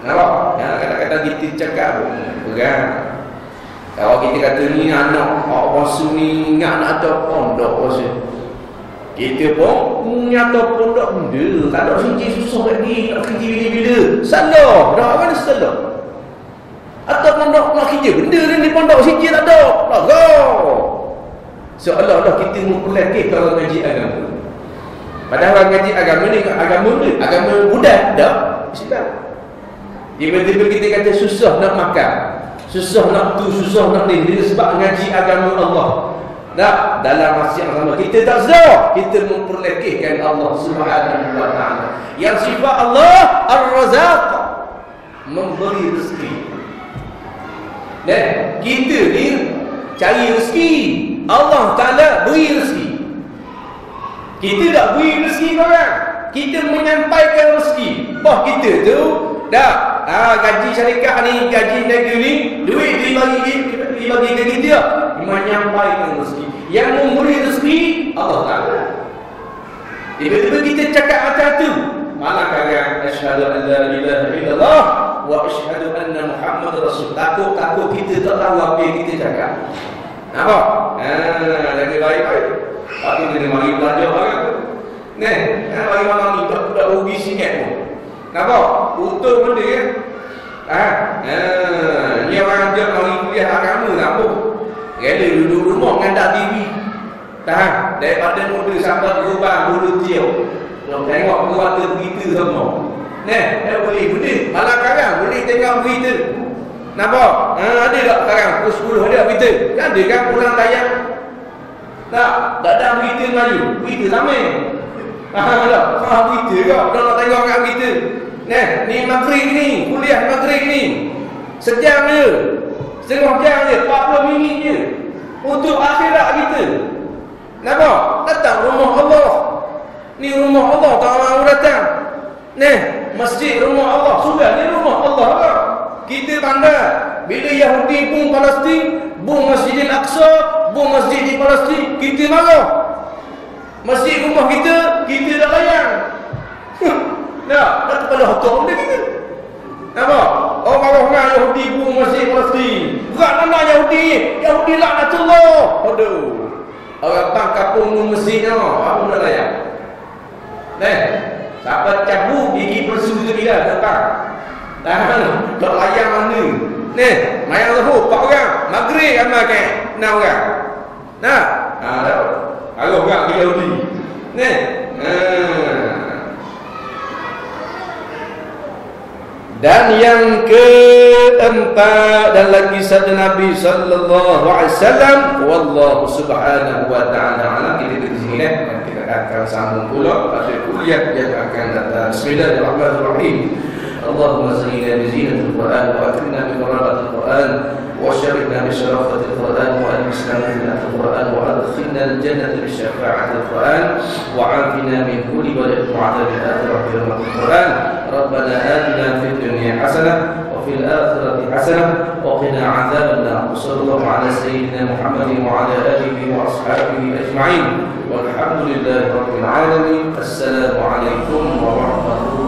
Nampak? Ya, kata-kata kita cakap Bukan. Kalau kita kata ni anak Pak Pasu ni ingat nak ada pondok Pasu Kita pun Nyata pondok benda. Tak ada siji susah lagi. Nak kerja bila-bila. Salah. Dah mana salah? Atau pondok nak kerja benda ni di pondok siji tak ada. Tak ada Seolah-olah kita mempelakih kalau ngaji agama. Padahal ngaji agama ni Agama ni Agama budak Tak Islam Tiba-tiba kita kata susah nak makan. Susah nak tu, susah nak ni. Sebab ngaji agama Allah. Tak, dalam masa yang sama Kita tak sedar. Kita memperlekehkan Allah subhanahu wa ta'ala. Yang sifat Allah Ar-Razaq Memberi rezeki. Dan kita ni Cari rezeki. Allah ta'ala beri rezeki. Kita tak beri rezeki orang Kita menyampaikan rezeki. Bah kita tu Dah ha, gaji syarikat ni, gaji negeri ni, duit dibagi dibagi ke kita, menyampaikan rezeki. Yang memberi rezeki Allah Taala. Tiba-tiba kita cakap macam tu, Malah kagak asyhadu an la ilaha illallah wa asyhadu anna Muhammad rasul. Takut takut kita tak tahu apa yang kita cakap. Nampak? Ha, lagi baik baik. Aku kena mari belajar orang tu. Nih, ha, bagi malam ni tak tak rugi sikit pun. Nampak? Untung benda ya. Ha, ha, ni orang ajak mari kuliah agama nampak. Rela duduk rumah dengan diri. Tahan daripada muda sampai berubah muda tiup. Tengok keluarga berita semua. Nah, eh boleh benda. Malah sekarang boleh tengok berita. Nampak? Ha, ada tak sekarang? Pukul 10 ada berita. Kan ada kan pulang tayang? Tak, tak ada berita Melayu. Berita sama. Ha, tak. Ha, berita kau. Kalau nak tengok kat berita. Nah, ni maghrib ni. Kuliah maghrib ni. Sejam je. Setengah jam je. 40 minit je. Untuk akhirat kita. Nampak? Datang rumah Allah. Ni rumah Allah tak mau datang. Nih, masjid rumah Allah. Sudah ni rumah Allah kan? Kita pandai. Bila Yahudi bung Palestin, bung Masjid Al-Aqsa, bung masjid di Palestin, kita marah. Masjid rumah kita, kita dah layan. Nah, dah kepala hukum dia kita. Nampak? Oh, marah dengan Yahudi bung Masjid Palestin. Berat mana Yahudi? Yahudi laknatullah. Aduh. Orang bang kapung nun masjid ni, apa nak layak? Nih, siapa cabut gigi persu tu dia, tak? Tahan, tak layak mana? Nih, mayang lahu, empat orang, maghrib amal kan, enam orang. Nah, ah, dah. Kalau orang dia Yahudi. Nih, ah. Dan yang keempat dan lagi sabda Nabi sallallahu alaihi wasallam, wallahu subhanahu wa ta'ala alam kita di sini eh kita akan sambung pula pada kuliah yang akan datang. Bismillahirrahmanirrahim. اللهم زينا بزينة القرآن وأكرمنا بقرابة القرآن وشرفنا بشرافة القرآن وألبسنا بزينة القرآن وأدخلنا الجنة بشفاعة القرآن وعافنا من كل بلاء وعذاب الآخرة برحمة القرآن. ربنا آتنا في الدنيا حسنة وفي الآخرة حسنة وقنا عذاب النار. وصلى الله على سيدنا محمد وعلى آله وأصحابه أجمعين. والحمد لله رب العالمين. السلام عليكم ورحمة الله.